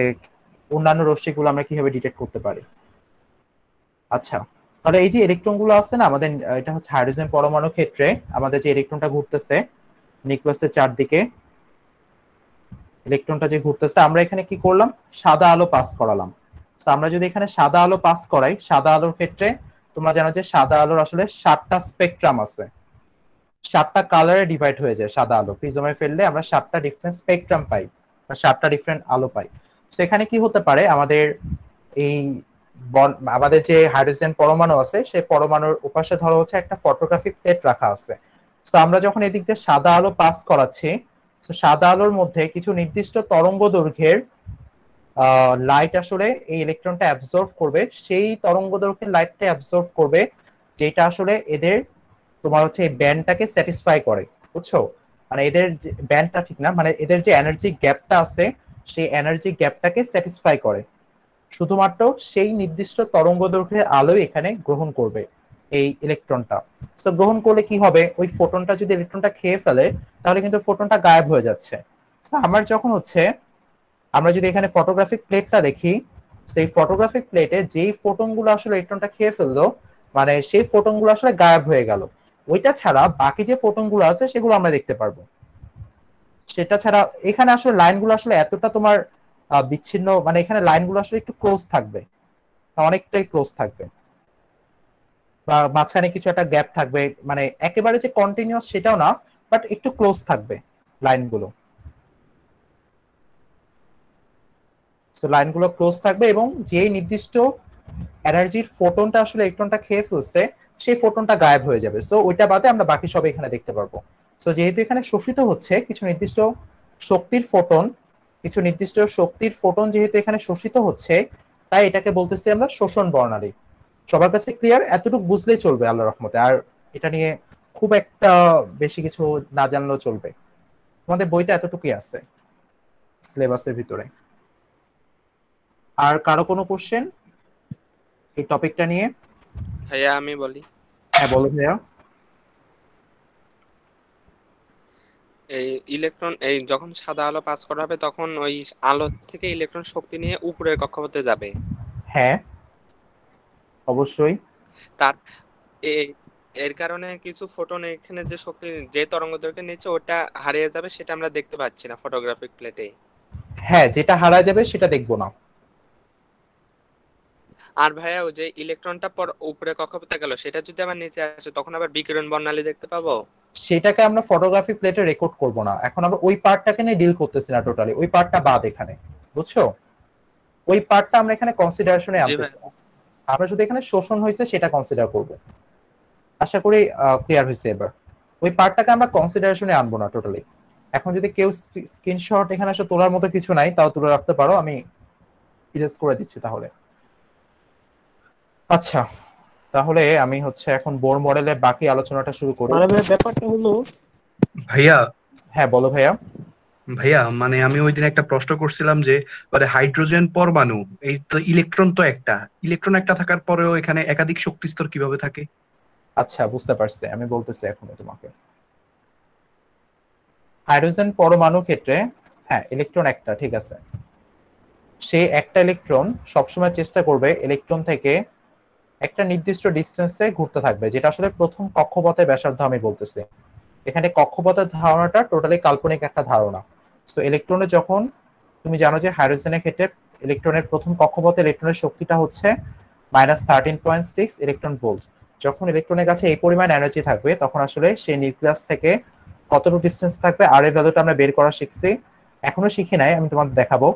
অন্যান্য রশ্মিগুলো আমরা কীভাবে ডিটেক্ট করতে পারি। আচ্ছা তাহলে এই যে ইলেকট্রনগুলো আছে না আমাদের এটা হচ্ছে হাইড্রোজেন পরমাণু ক্ষেত্রে আমাদের যে ইলেকট্রনটা ঘুরতেছে নিউক্লিয়াসের চারদিকে ইলেকট্রনটা যে ঘুরতেছে আমরা এখানে কি করলাম? সাদা আলো পাস করালাম। তো আমরা যদি এখানে সাদা আলো পাস করাই সাদা আলোর ক্ষেত্রে তোমরা জানো যে সাদা আলোর আসলে সাতটা স্পেকট্রাম আছে। সাতটা কালারে ডিভাইড হয়ে যায় সাদা আলো। প্রিজমে ফেললে আমরা সাতটা ডিফারেন্ট স্পেকট্রাম পাই বা সাতটা ডিফারেন্ট আলো পাই। সেখানে কি হতে পারে? আমাদের এই আমাদের যে হাইড্রোজেন পরমাণু আছে সেই পরমাণুর উপাশে ধরো হচ্ছে একটা ফটোগ্রাফিক প্লেট রাখা আছে। তো আমরা যখন এদিক দিয়ে সাদা আলো পাস করাচ্ছি তো সাদা আলোর মধ্যে কিছু নির্দিষ্ট তরঙ্গ দৈর্ঘ্যের লাইট আসলে এই ইলেকট্রনটা অ্যাবজর্ভ করবে। সেই তরঙ্গ দৈর্ঘ্যের লাইটটা অ্যাবজর্ভ করবে, যেটা আসলে এদের তোমার হচ্ছে এই ব্যান্ডটাকে স্যাটিসফাই করে, বুঝছ? মানে এদের ব্যান্ডটা ঠিক না মানে এদের যে এনার্জি গ্যাপটা আছে, সেই এনার্জি গ্যাপটাকে স্যাটিসফাই করে। শুধুমাত্র সেই নির্দিষ্ট তরঙ্গ দৈর্ঘ্যের আলোই এখানে গ্রহণ করবে এই ইলেকট্রনটা তো গ্রহণ করলে কি হবে? ওই ফোটনটা যদি ইলেকট্রনটা খেয়ে ফেলে, তাহলে কিন্তু ফোটনটা গায়েব হয়ে যাচ্ছে। আমার যখন হচ্ছে, আমরা যদি এখানে ফটোগ্রাফিক প্লেটটা দেখি, সেই ফটোগ্রাফিক প্লেটে যেই ফোটনগুলো আসলে ইলেকট্রনটা খেয়ে ফেলল মানে সেই ফোটনগুলো আসলে গায়েব হয়ে গেল। ওইটা ছাড়া বাকি যে ফোটনগুলো আছে, সেগুলো আমরা দেখতে পারব। সেটা ছাড়া এখানে আসলে লাইনগুলো আসলে এতটা তোমার বিচ্ছিন্ন মানে এখানে লাইনগুলো আসলে একটু ক্লোজ থাকবে। অনেকটাই ক্লোজ থাকবে। বা মাঝখানে কিছু একটা গ্যাপ থাকবে মানে একেবারে যে কন্টিনিউয়াস সেটাও না বাট একটু ক্লোজ থাকবে লাইনগুলো। সো লাইনগুলো ক্লোজ থাকবে এবং যে নির্দিষ্ট এনার্জির ফোটনটা আসলে ইলেকট্রনটা খেয়ে ফেলছে সেই ফোটনটা গায়েব হয়ে যাবে। সো ওইটা বাদে আমরা বাকি সব এখানে দেখতে পারব। সো যেহেতু এখানে শোষিত হচ্ছে, কিছু নির্দিষ্ট শক্তির ফোটন কিছু নির্দিষ্ট শক্তির ফোটন যেহেতু এখানে শোষিত হচ্ছে, তাই এটাকে বলতেছি আমরা শোষণ বর্ণালী। সবার কাছে ক্লিয়ার এতটুকু বুঝলেই চলবে আল্লাহ রহমতে। আর এটা নিয়ে খুব একটা বেশি কিছু না জানলেও চলবে। আমাদের বইতে এতটুকুই আছে সিলেবাসের ভিতরে। আর কারও কোনো কোশ্চেন এই টপিকটা নিয়ে? ভাইয়া আমি বলি। হ্যাঁ বলো ভাইয়া। এই ইলেকট্রন এই যখন সাদা আলো পাস করা হবে তখন ওই আলো থেকে ইলেকট্রন শক্তি নিয়ে উপরের কক্ষপথে যাবে। হ্যাঁ অবশ্যই। তার এর কারণে কিছু ফোটন এখানে যে শক্তি যে তরঙ্গ দৈর্ঘ্য নিচ্ছে ওটা হারিয়ে যাবে সেটা আমরা দেখতে পাচ্ছি না ফটোগ্রাফিক প্লেটে হ্যাঁ যেটা হারা যাবে সেটা দেখব না। আর ভাইয়া ওই যে ইলেকট্রনটা পর উপরে কক্ষপথে গেল সেটা যদি আবার নিচে আসে তখন আবার বিকিরণ বর্ণালী দেখতে পাবো? সেটাকে আমরা ফটোগ্রাফি প্লেটে রেকর্ড করব না। এখন আমরা ওই পার্টটাকে নিয়ে ডিল করতেছি না টোটালি ওই পার্টটা বাদ এখানে। বুঝছ? ওই পার্টটা আমরা এখানে কনসিডারেশনে আনতেছি। না। আমরা শুধু এখানে শোষণ হয়েছে সেটা কনসিডার করব। আশা করি ক্লিয়ার হয়েছে এবার। ওই পার্টটাকে আমরা কনসিডারেশনে আনব না টোটালি এখন যদি কেউ স্ক্রিনশট এখানে আসলে তোলার মতো কিছু নাই তাও তুলে রাখতে পারো আমি ইরেজ করে দিচ্ছি তাহলে। আচ্ছা তাহলে আমি হচ্ছে এখন বোর মডেলের বাকি আলোচনাটা শুরু করি মানে ব্যাপারটা হলো ভাইয়া? হ্যাঁ বলো ভাইয়া। ভাইয়া মানে আমি ওই দিন একটা প্রশ্ন করছিলাম যে মানে হাইড্রোজেন পরমাণু এই তো ইলেকট্রন তো একটা ইলেকট্রন একটা থাকার পরেও এখানে একাধিক শক্তি স্তর কীভাবে থাকে? আচ্ছা বুঝতে পারছি আমি বলতেছি এখন তোমাকে। হাইড্রোজেন পরমাণু ক্ষেত্রে হ্যাঁ ইলেকট্রন একটা ঠিক আছে। সে একটা ইলেকট্রন সবসময় চেষ্টা করবে ইলেকট্রন থেকে একটা নির্দিষ্ট ডিস্টেন্সে ঘুরতে থাকবে, যেটা আসলে প্রথম কক্ষপথের ব্যাসার্ধ আমি বলতেছি। এখানে কক্ষপথের ধারণাটা টোটালি কাল্পনিক একটা ধারণা। সো ইলেকট্রনে যখন তুমি জানো যে হাইড্রোজেনের ক্ষেত্রে ইলেকট্রনের প্রথম কক্ষপথে ইলেকট্রনের শক্তিটা হচ্ছে minus thirteen point six electron volt যখন ইলেকট্রনের কাছে এই পরিমাণ এনার্জি থাকবে, তখন আসলে সেই নিউক্লিয়াস থেকে কতটুকু ডিস্টেন্স থাকবে, আর এর ভ্যালুটা আমরা বের করা শিখছি। এখনও শিখি নাই, আমি তোমাদের দেখাবো।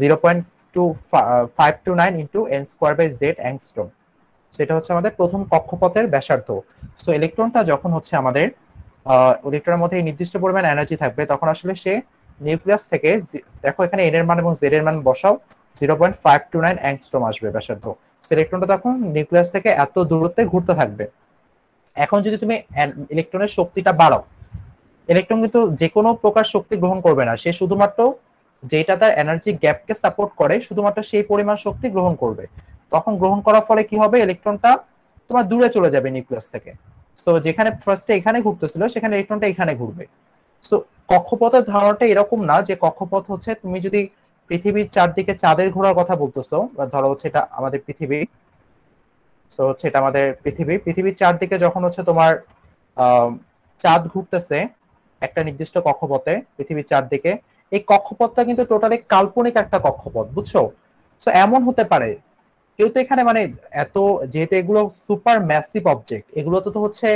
Zero point two five two nine into N square by Z angstrom সেটা হচ্ছে আমাদের প্রথম কক্ষপথের ব্যাসার্ধ। সো ইলেকট্রনটা যখন হচ্ছে আমাদের ইলেকট্রনের মধ্যে নির্দিষ্ট পরিমাণ এনার্জি থাকবে, তখন আসলে সে নিউক্লিয়াস থেকে দেখো এখানে এন এর মান এবং জেড এর মান বসাও zero point five two nine angstrom আসবে ব্যাসার্ধ। ইলেকট্রনটা তখন নিউক্লিয়াস থেকে এত দূরত্বে ঘুরতে থাকবে। এখন যদি তুমি ইলেকট্রনের শক্তিটা বাড়াও ইলেকট্রন কিন্তু যে কোনো প্রকার শক্তি গ্রহণ করবে না, সে শুধুমাত্র যেটা তার এনার্জি গ্যাপকে সাপোর্ট করে, শুধুমাত্র সেই পরিমাণ শক্তি গ্রহণ করবে। তখন গ্রহণ করার ফলে কি হবে? ইলেকট্রনটা তোমার দূরে চলে যাবে নিউক্লিয়াস থেকে। সো যেখানে ফার্স্টে এখানে ঘুরতেছিল, সেখানে ইলেকট্রনটা এখানে ঘুরবে। সো কক্ষপথের ধারণাটা এরকম না যে কক্ষপথ হচ্ছে তুমি যদি পৃথিবীর চারদিকে চাঁদের ঘোরার কথা বলতেছো ধরো হচ্ছে এটা আমাদের পৃথিবী। তো হচ্ছে এটা আমাদের পৃথিবী। পৃথিবীর চারদিকে যখন হচ্ছে তোমার চাঁদ ঘুরতেছে একটা নির্দিষ্ট কক্ষপথে, পৃথিবীর চারদিকে, এই কক্ষপথটা কিন্তু টোটালি কাল্পনিক একটা কক্ষপথ, বুঝছ? তো এমন হতে পারে কেউ তো এখানে মানে এত যেহেতু এগুলো সুপার ম্যাসিভ অবজেক্ট এগুলো তো তো হচ্ছে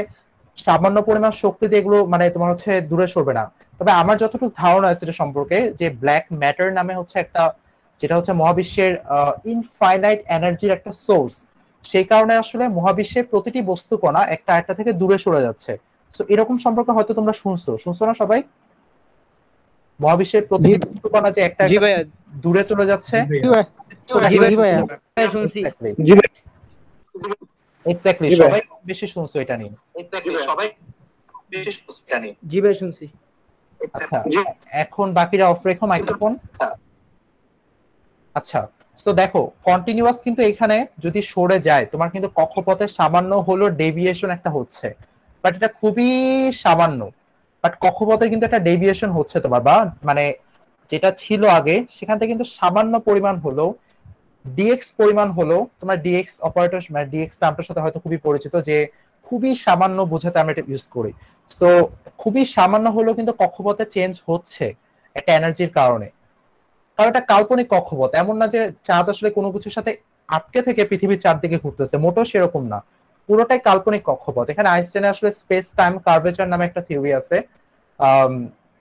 সামান্য পরিমাণ শক্তি দিয়ে এগুলো মানে তোমার হচ্ছে দূরে সরবে না। তবে আমার যতটুকু ধারণা আছে এটা সম্পর্কে যে ব্ল্যাক ম্যাটার নামে হচ্ছে একটা যেটা হচ্ছে মহাবিশ্বের ইনফাইনাইট এনার্জির একটা সোর্স সেই কারণে আসলে মহাবিশ্বের প্রতিটি বস্তু কণা একটা একটা থেকে দূরে সরে যাচ্ছে। তো এরকম সম্পর্কে হয়তো তোমরা শুনছো। শুনছো না সবাই? মহাবিশ্বের প্রতিটি বস্তু কণা যে একটা একটা দূরে চলে যাচ্ছে? জি ভাই জি ভাই, জি ভাইয়া শুনছি। জি এক্স্যাক্টলি সবাই বেশি শুনছো এটা নিয়ে। সবাই বেশি শুনছো এটা নিয়ে। জি ভাই শুনছি। আচ্ছা এখন বাকিরা অফ রেখো মাইক্রোফোন আচ্ছা। তো দেখো কন্টিনিউয়াস কিন্তু এখানে যদি সরে যায় তোমার কিন্তু কক্ষপথে সামান্য হলো ডেভিয়েশন একটা হচ্ছে। বাট এটা খুবই সামান্য। বাট কক্ষপথে কিন্তু একটা ডেভিয়েশন হচ্ছে তোমার বা মানে যেটা ছিল আগে সেখান থেকে কিন্তু সামান্য পরিমাণ হলো ডিএক্স পরিমাণ হলো তোমার ডিএক্স অপারেটর মানে ডিএক্স নামটার সাথে হয়তো খুবই পরিচিত যে খুবই সামান্য বোঝাতে আমরা এটা ইউজ করি। সো খুবই সামান্য হলেও কিন্তু কক্ষপথে চেঞ্জ হচ্ছে একটা এনার্জির কারণে। কারণ এটা কাল্পনিক কক্ষপথ এমন না যে চাঁদ আসলে কোনো কিছুর সাথে আটকে থেকে পৃথিবীর চারদিকে ঘুরতেছে মোটেও সেরকম না। পুরোটাই কাল্পনিক কক্ষপথ। এখানে আইনস্টাইনের আসলে স্পেস টাইম কার্ভেচার নামে একটা থিওরি আছে আম,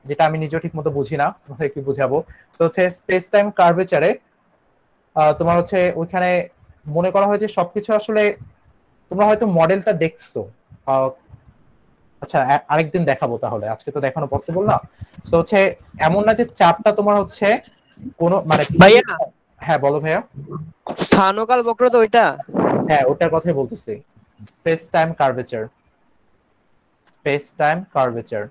যেটা আমি নিজেও ঠিক মতো বুঝি না কি বুঝাবো। তো হচ্ছে স্পেস টাইম কার্ভেচারে তোমার হচ্ছে ওইখানে মনে করা হয় যে সবকিছু আসলে তোমরা হয়তো মডেলটা দেখছ। আচ্ছা আরেকদিন দেখাবো তাহলে। আজকে তো দেখানো পসিবল না। তো হচ্ছে এমন না যে চাপটা তোমার হচ্ছে কোনো মানে ভাইয়া। হ্যাঁ বলো ভাইয়া। স্থানকাল বক্রতা ওইটা। হ্যাঁ ওটার কথাই বলতেছি। Space time curvature space time curvature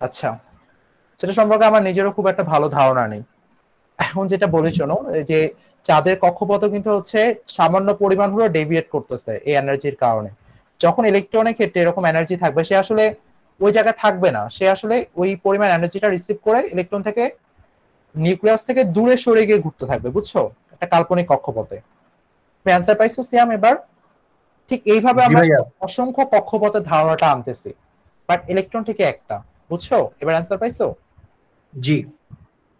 আচ্ছা। সেটা সম্পর্কে আমার নিজেরও খুব একটা ভালো ধারণা নেই। এখন যেটা বলি শোনো যে চাঁদের কক্ষপথ কিন্তু হচ্ছে সামান্য পরিমাণ হলো ডেভিয়েট করতেছে এই এনার্জির কারণে। যখন ইলেকট্রনের ক্ষেত্রে এরকম এনার্জি থাকবে সে আসলে ওই জায়গায় থাকবে না। সে আসলে ওই পরিমাণ এনার্জিটা রিসিভ করে ইলেকট্রন থেকে নিউক্লিয়াস থেকে দূরে সরে গিয়ে ঘুরতে থাকবে বুঝছ? একটা কাল্পনিক কক্ষপথে। তুমি অ্যান্সার পাইছো সিয়াম এবার? ঠিক এইভাবে আমরা অসংখ্য কক্ষপথের ধারণাটা আনতেছি। বাট ইলেকট্রন থেকে একটা বুঝছ? এবার অ্যান্সার পাইছো? জি।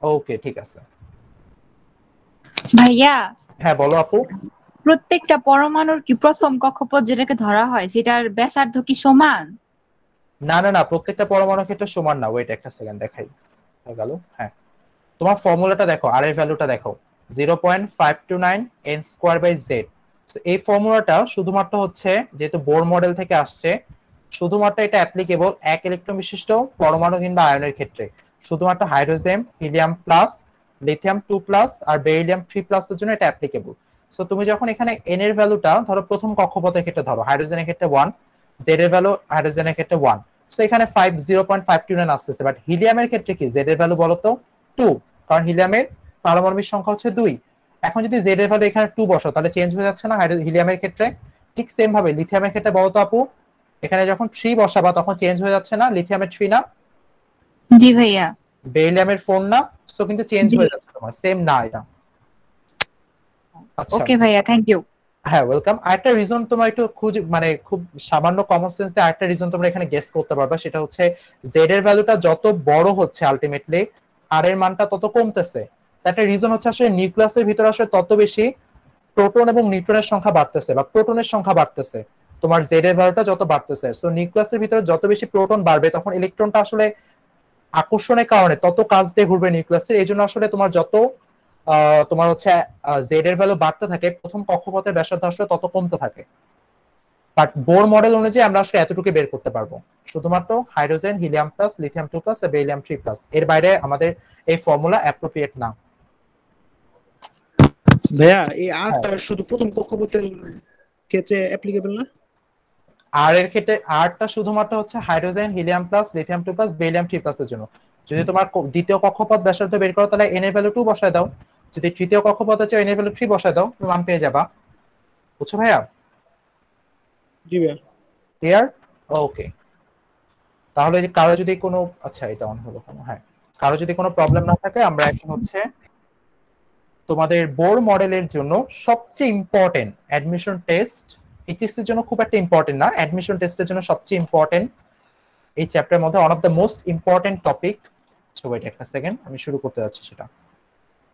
ওকে ঠিক আছে। ভাইয়া। হ্যাঁ বলো আপু। প্রত্যেকটা পরমাণুর কি প্রথম কক্ষপথ যেটাকে ধরা হয় সেটার ব্যাসার্ধ কি সমান? না না না প্রত্যেকটা পরমাণু ক্ষেত্রে সমান না। ওয়েট একটা সেকেন্ড দেখাই। হয়ে গেল? হ্যাঁ। তোমার ফর্মুলাটা দেখো আর এর ভ্যালুটা দেখো। Zero point five two nine N square by Z এই ফর্মুলাটা শুধুমাত্র হচ্ছে যেহেতু বোর মডেল থেকে আসছে শুধুমাত্র এটা অ্যাপ্লিকেবল এক ইলেকট্রন বিশিষ্ট পরমাণু কিংবা আয়নের ক্ষেত্রে। শুধুমাত্র hydrogen, helium plus, lithium two plus আর বেরিলিয়াম থ্রি প্লাসের জন্য এটা অ্যাপ্লিকেবল সো তুমি যখন এখানে এন এর ভ্যালুটা ধরো প্রথম কক্ষপথের ক্ষেত্রে ধরো, হাইড্রোজেনের ক্ষেত্রে ওয়ান জেড এর ভ্যালু হাইড্রোজেনের ক্ষেত্রে ওয়ান সো এখানে five zero point five two nine আসতেছে বাট হিলিয়ামের ক্ষেত্রে কি জেড এর ভ্যালু বলো তো টু কারণ হিলিয়ামের পারমাণবিক সংখ্যা হচ্ছে দুই। এখন যদি জেড এর ভ্যালু এখানে টু বসো তাহলে চেঞ্জ হয়ে যাচ্ছে না হিলিয়ামের ক্ষেত্রে? ঠিক সেম ভাবে, লিথিয়ামের ক্ষেত্রে বলো তো আপু, এখানে যখন থ্রি বসাবা, তখন চেঞ্জ হয়ে যাচ্ছে না, লিথিয়ামের থ্রি না। জি ভাইয়া। বেরিলিয়ামের ফোর না সো কিন্তু চেঞ্জ হয়ে যাচ্ছে তোমার সেম না এটা। আচ্ছা। ওকে ভাইয়া থ্যাংক ইউ হ্যাঁ ওয়েলকাম আরেকটা রিজন তোমার একটু খুঁজ মানে খুব সামান্য কমন সেন্স দিয়ে আরেকটা রিজন তোমরা এখানে গেস করতে পারবে সেটা হচ্ছে জেড এর ভ্যালুটা যত বড় হচ্ছে আলটিমেটলি আর এর মানটা তত কমতেছে। একটা রিজন হচ্ছে আসলে নিউক্লিয়াসের ভিতরে আসলে তত বেশি প্রোটন এবং নিউট্রনের সংখ্যা বাড়তেছে বা প্রোটনের সংখ্যা বাড়তেছে। তোমার জেড এর ভ্যালুটা যত বাড়তেছে সো নিউক্লিয়াসের ভিতরে যত বেশি প্রোটন বাড়বে তখন ইলেকট্রনটা আসলে আকর্ষণের কারণে তত কাজ দিয়ে ঘুরবে নিউক্লিয়াসের এই জন্য আসলে তোমার যত তোমার হচ্ছে জেড এর ভ্যালু বাড়তে থাকে প্রথম কক্ষপথের ব্যাসার্ধ আসলে তত কমতে থাকে। বাট বোর মডেল অনুযায়ী আমরা আসলে এতটুকু বের করতে পারব। শুধুমাত্র hydrogen helium plus lithium two plus beryllium three plus এর বাইরে আমাদের এই ফর্মুলা অ্যাপ্রোপ্রিয়েট না। ভাইয়া এই আরটা শুধু প্রথম কক্ষপথের ক্ষেত্রে অ্যাপ্লিকেবল না? আর এর ক্ষেত্রে আরটা শুধুমাত্র হচ্ছে hydrogen helium plus lithium two plus beryllium three plus এর জন্য। যদি তোমার দ্বিতীয় কক্ষপথ ব্যাসার্ধ বের করো তাহলে এন এর ভ্যালু টু বসায় দাও। যদি তৃতীয় কক্ষপথ আছে এন এর ভ্যালু থ্রি বসায় দাও মান পেয়ে যাবা। বুঝছ ভাইয়া? জি ভাইয়া। ক্লিয়ার ওকে তাহলে কারও যদি কোনো আচ্ছা এটা অন হলো কেন? হ্যাঁ। কারও যদি কোনো প্রবলেম না থাকে আমরা এখন হচ্ছে তোমাদের বোর মডেলের জন্য সবচেয়ে ইম্পর্টেন্ট অ্যাডমিশন টেস্ট এইচএসসির জন্য খুব একটা ইম্পর্টেন্ট না। অ্যাডমিশন টেস্টের জন্য সবচেয়ে ইম্পর্টেন্ট এই চ্যাপ্টারের মধ্যে one of the most important topic wait একটা সেকেন্ড আমি শুরু করতে যাচ্ছি সেটা।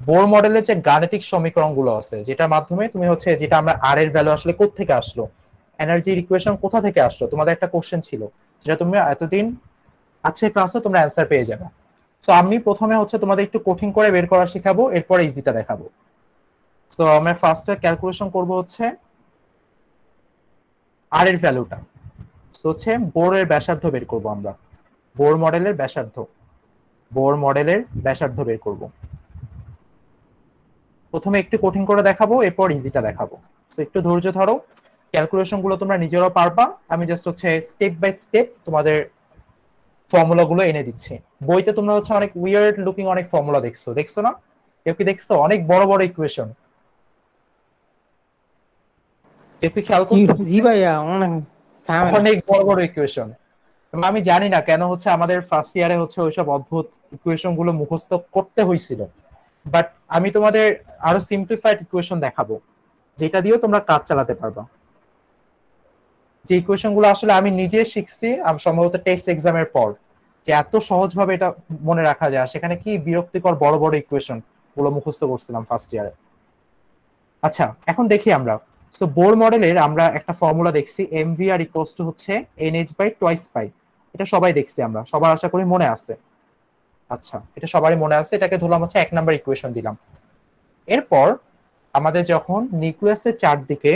বোর মডেলের যে গাণিতিক সমীকরণগুলো আছে, যেটার মাধ্যমে তুমি হচ্ছে যেটা আমরা আর এর ভ্যালু আসলে কোথা থেকে আসলো এনার্জির ইকুয়েশন কোথা থেকে আসলো, তোমাদের একটা কোশ্চেন ছিল, যেটা তুমি এতদিন আছে ক্লাসে তোমরা অ্যান্সার পেয়ে যাবে। সো আমি প্রথমে হচ্ছে তোমাদের একটু কঠিন করে বের করা শেখাবো, এরপরে ইজিটা দেখাবো। সো আমরা ফার্স্টে ক্যালকুলেশন করব হচ্ছে আর এর ভ্যালুটা সো হচ্ছে বোরের ব্যাসার্ধ বের করব আমরা। বোর মডেলের ব্যাসার্ধ। বোর মডেলের ব্যাসার্ধ বের করব। প্রথমে একটু কঠিন করে দেখাবো, এরপর ইজিটা দেখাবো। সো একটু ধৈর্য ধরো। ক্যালকুলেশনগুলো তোমরা নিজেরাও পারবা। আমি জাস্ট হচ্ছে স্টেপ বাই স্টেপ তোমাদের ফর্মুলা গুলো এনে দিচ্ছি। বইতে তোমরা হচ্ছে অনেক উইয়ার্ড লুকিং অনেক ফর্মুলা দেখছ। দেখছ না? কেউ কি দেখছ? অনেক বড় বড় ইকুয়েশন কেউ খেয়াল জি- জি ভাইয়া অনেক অনেক বড় বড় ইকুয়েশন আমি জানি না কেন হচ্ছে আমাদের ফার্স্ট ইয়ারে হচ্ছে ওইসব অদ্ভুত ইকুয়েশনগুলো মুখস্থ করতে হয়েছিল বাট আমি তোমাদের আরও সিম্পলিফাইড ইকুয়েশন দেখাবো যেটা দিয়েও তোমরা কাজ চালাতে পারবা। যে ইকুয়েশনগুলো আসলে আমি নিজে শিখছি সম্ভবত টেস্ট এক্সামের পর। যে এত সহজভাবে এটা মনে রাখা যায় সেখানে কি বিরক্তিকর বড় বড় ইকুয়েশনগুলো মুখস্থ করছিলাম ফার্স্ট ইয়ারে আচ্ছা এখন দেখি আমরা। সো বোর মডেলের আমরা একটা ফর্মুলা দেখছি M V R equals to হচ্ছে N H by twice pi এটা সবাই দেখছি আমরা, সবার আশা করি মনে আছে। আচ্ছা এটা সবারই মনে আছে, এটাকে ধরলাম হচ্ছে এক নাম্বার ইকুয়েশন দিলাম। এরপর আমাদের যখন নিউক্লিয়াসের চারদিকে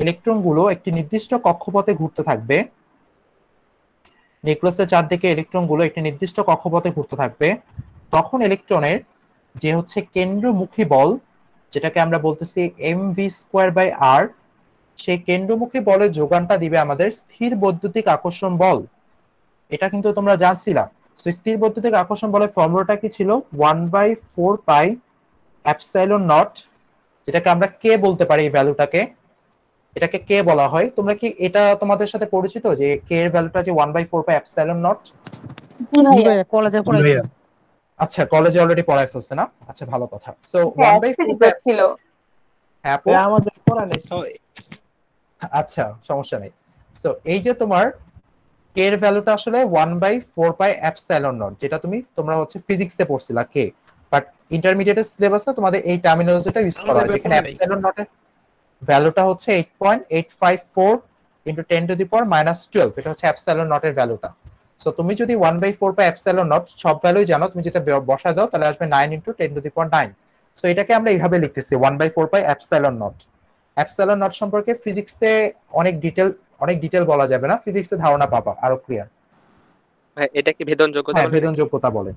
ইলেকট্রনগুলো একটি নির্দিষ্ট কক্ষপথে ঘুরতে থাকবে, নিউক্লিয়াসের চারদিকে ইলেকট্রনগুলো একটি নির্দিষ্ট কক্ষপথে ঘুরতে থাকবে, তখন ইলেকট্রনের যে হচ্ছে কেন্দ্রমুখী বল যেটাকে আমরা বলতেছি M V square by R সেই কেন্দ্রমুখী বলের যোগানটা দিবে আমাদের স্থির বৈদ্যুতিক আকর্ষণ বল। এটা কিন্তু তোমরা জানছিলা। তো স্থির বৈদ্যুতিক আকর্ষণ বলের ফর্মুলাটা কি ছিল? One by four pi epsilon naught যেটাকে আমরা কে বলতে পারি এই ভ্যালুটাকে এটাকে কে বলা হয়। তোমরা কি এটা তোমাদের সাথে পরিচিত? যে কে এর ভ্যালুটা যে one by four pi epsilon naught কলেজে। আচ্ছা কলেজে অলরেডি পড়ায় ফেলছে না? আচ্ছা ভালো কথা। সো ওয়ান হ্যাঁ বাই ফোর physics ছিল। হ্যাঁ আমাদের পড়া নেই। তো আচ্ছা সমস্যা নেই। সো এই যে তোমার কে এর ভ্যালুটা আসলে one by four pi epsilon naught যেটা তুমি তোমরা হচ্ছে ফিজিক্সে পড়ছিলা কে বাট ইন্টারমিডিয়েটের সিলেবাসে তোমাদের এই টার্মিনোলজিটা ইউজ করা হয় যেখানে। অ্যাপসাইলন নটের ভ্যালুটা হচ্ছে eight point eight five four into ten to the power minus twelve এটা হচ্ছে অ্যাপসাইলন নটের ভ্যালুটা সো তুমি যদি one by four pi epsilon naught সব ভ্যালুই জানো তুমি যেটা বে- বসায় দাও তাহলে আসবে nine into ten to the power nine so এটাকে আমরা এইভাবে লিখতেছি one by four pi epsilon naught epsilon naught সম্পর্কে ফিজিক্সে অনেক ডিটেল অনেক ডিটেল বলা যাবে না ফিজিক্সে ধারণা পাবা আরও ক্লিয়ার এটা কি ভেদন যোগ্যতা হ্যাঁ নাকি? যোগ্যতা বলে।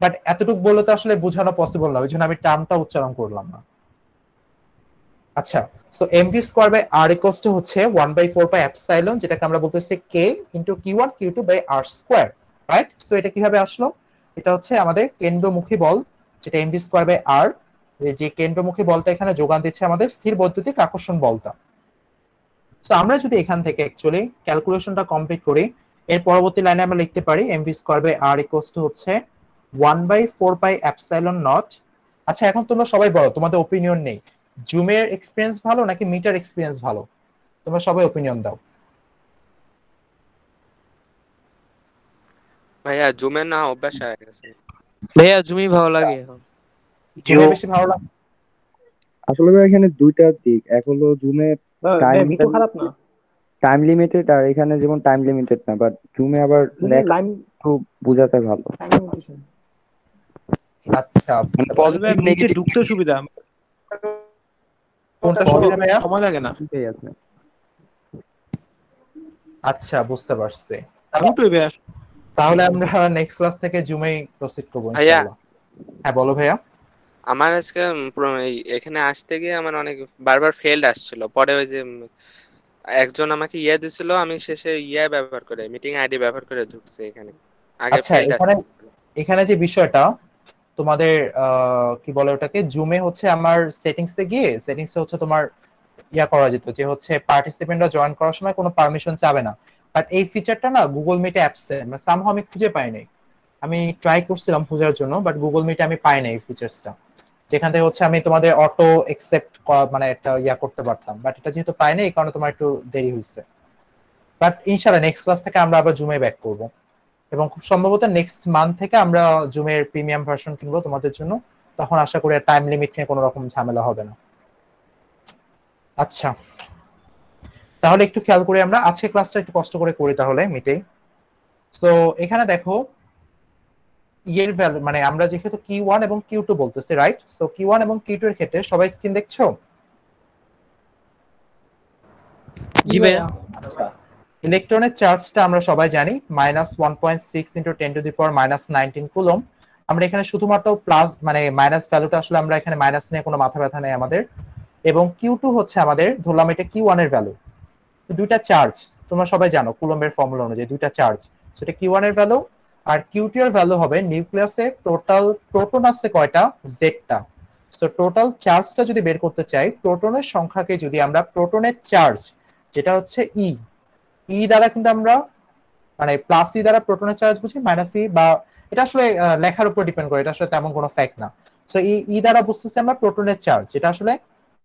বাট এতটুকু বললে তো আসলে বোঝানো পসিবল না ওই জন্য আমি টার্মটা উচ্চারণ করলাম না। আচ্ছা so M V square by R equals to হচ্ছে one by four by epsilon যেটাকে আমরা বলতেছি K into Q one Q two by R square right so এটা কীভাবে আসলো? এটা হচ্ছে আমাদের কেন্দ্রমুখী বল, যেটা M V square by R যে কেন্দ্রমুখী বলটা এখানে যোগান দিচ্ছে আমাদের স্থির বৈদ্যুতিক আকর্ষণ বলটা। সো আমরা যদি এখান থেকে অ্যাকচুয়ালি ক্যালকুলেশনটা কমপ্লিট করি, এর পরবর্তী লাইনে আমরা লিখতে পারি M V square by R equals to হচ্ছে one by four by epsilon naught আচ্ছা এখন তোমরা সবাই বলো, তোমাদের ওপিনিয়ন নেই। জুমের এক্সপিরিয়েন্স ভালো নাকি মিটার এক্সপিরিয়েন্স ভালো? তোমরা সবাই ওপিনিয়ন দাও। ভাইয়া জুমের না অভ্যাস হয়ে গেছে। ভাইয়া জুমি ভালো লাগে এখন। জুমের বেশি ভালো লাগে? আসলে ভাই এখানে দুইটা দিক। এক হলো জুমে Time মিটু টা- খারাপ না। টাইম লিমিটেড আর এখানে যেমন টাইম লিমিটেড না বাট জুমে আবার লাইন একটু বোঝাতে ভালো। আচ্ছা পজিটিভ নেগেটিভ ঢুকতে সুবিধা। কোনটা সময় লাগে না। আছে। আচ্ছা বুঝতে পারছি। তাহলে আমরা নেক্সট ক্লাস থেকে জুমেই প্রসিড করব ভাইয়া। ইনশাআল্লাহ। হ্যাঁ বলো ভাইয়া। আমার আজকে এখানে আসতে গিয়ে আমার অনেক বারবার ফেলড আসছিল। পরে ওই যে একজন আমাকে ইয়ে দিছিল আমি শেষে ইয়ে ব্যবহার করে মিটিং আইডি ব্যবহার করে ঢুকছে এখানে। আগে আচ্ছা এখানে এখানে যে বিষয়টা তোমাদের কি বলে ওটাকে? জুমে হচ্ছে আমার সেটিংস এ গিয়ে সেটিংস হচ্ছে তোমার ইয়া করা যেত যে হচ্ছে পার্টিসিপেন্টরা জয়েন করার সময় কোনো পারমিশন চাবে না। বাট এই ফিচারটা না গুগল মিটে অ্যাপসে সামহাও আমি খুঁজে পাই নাই। আমি ট্রাই করছিলাম খোঁজার জন্য বাট গুগল মিটে আমি পাই নাই এই ফিচার্সটা যেখান থেকে হচ্ছে আমি তোমাদের অটো একসেপ্ট করা মানে একটা ইয়া করতে পারতাম। বাট এটা যেহেতু পাই নাই, এই কারণে তোমার একটু দেরি হয়েছে বাট ইনশাআল্লাহ নেক্সট ক্লাস থেকে আমরা আবার জুমে ব্যাক করব। এবং খুব সম্ভবত নেক্সট মান্থ থেকে আমরা জুমের প্রিমিয়াম ভার্সন কিনবো তোমাদের জন্য। তখন আশা করি টাইম লিমিট নিয়ে কোনো রকম ঝামেলা হবে না। আচ্ছা। তাহলে একটু খেয়াল করি আমরা আজকে ক্লাসটা একটু কষ্ট করে করি তাহলে মিটেই সো এখানে দেখো ইয়ের ভ্যালু মানে আমরা যেহেতু কি ওয়ান এবং কিউ টু বলতেছি রাইট সো কি ওয়ান এবং কিউ টু এর ক্ষেত্রে সবাই স্ক্রিন দেখছ? জি ভাইয়া। ইলেকট্রনের চার্জটা আমরা সবাই জানি minus one point six into ten to the power minus nineteen coulomb আমরা এখানে শুধুমাত্র প্লাস মানে মাইনাস ভ্যালুটা আসলে আমরা এখানে মাইনাস নিয়ে কোনো মাথা ব্যথা নেই আমাদের। এবং কিউ টু হচ্ছে আমাদের, ধরলাম এটা কিউ ওয়ানের ভ্যালু দুইটা চার্জ তোমরা সবাই জানো কুলম্বের ফর্মুলা অনুযায়ী দুইটা চার্জ সেটা কিউ ওয়ানের ভ্যালু আর কিউ টু এর ভ্যালু হবে নিউক্লিয়াসে টোটাল প্রোটন আছে কয়টা? জেডটা সো টোটাল চার্জটা যদি বের করতে চাই প্রোটনের সংখ্যাকে যদি আমরা প্রোটনের চার্জ যেটা হচ্ছে ই ই দ্বারা কিন্তু আমরা মানে প্লাস ই দ্বারা প্রোটনের চার্জ বুঝি মাইনাস ই বা এটা আসলে লেখার উপর ডিপেন্ড করে, এটা আসলে তেমন কোনো ফ্যাক্ট না। সো ই ই দ্বারা বুঝতেছি আমরা প্রোটনের চার্জ এটা আসলে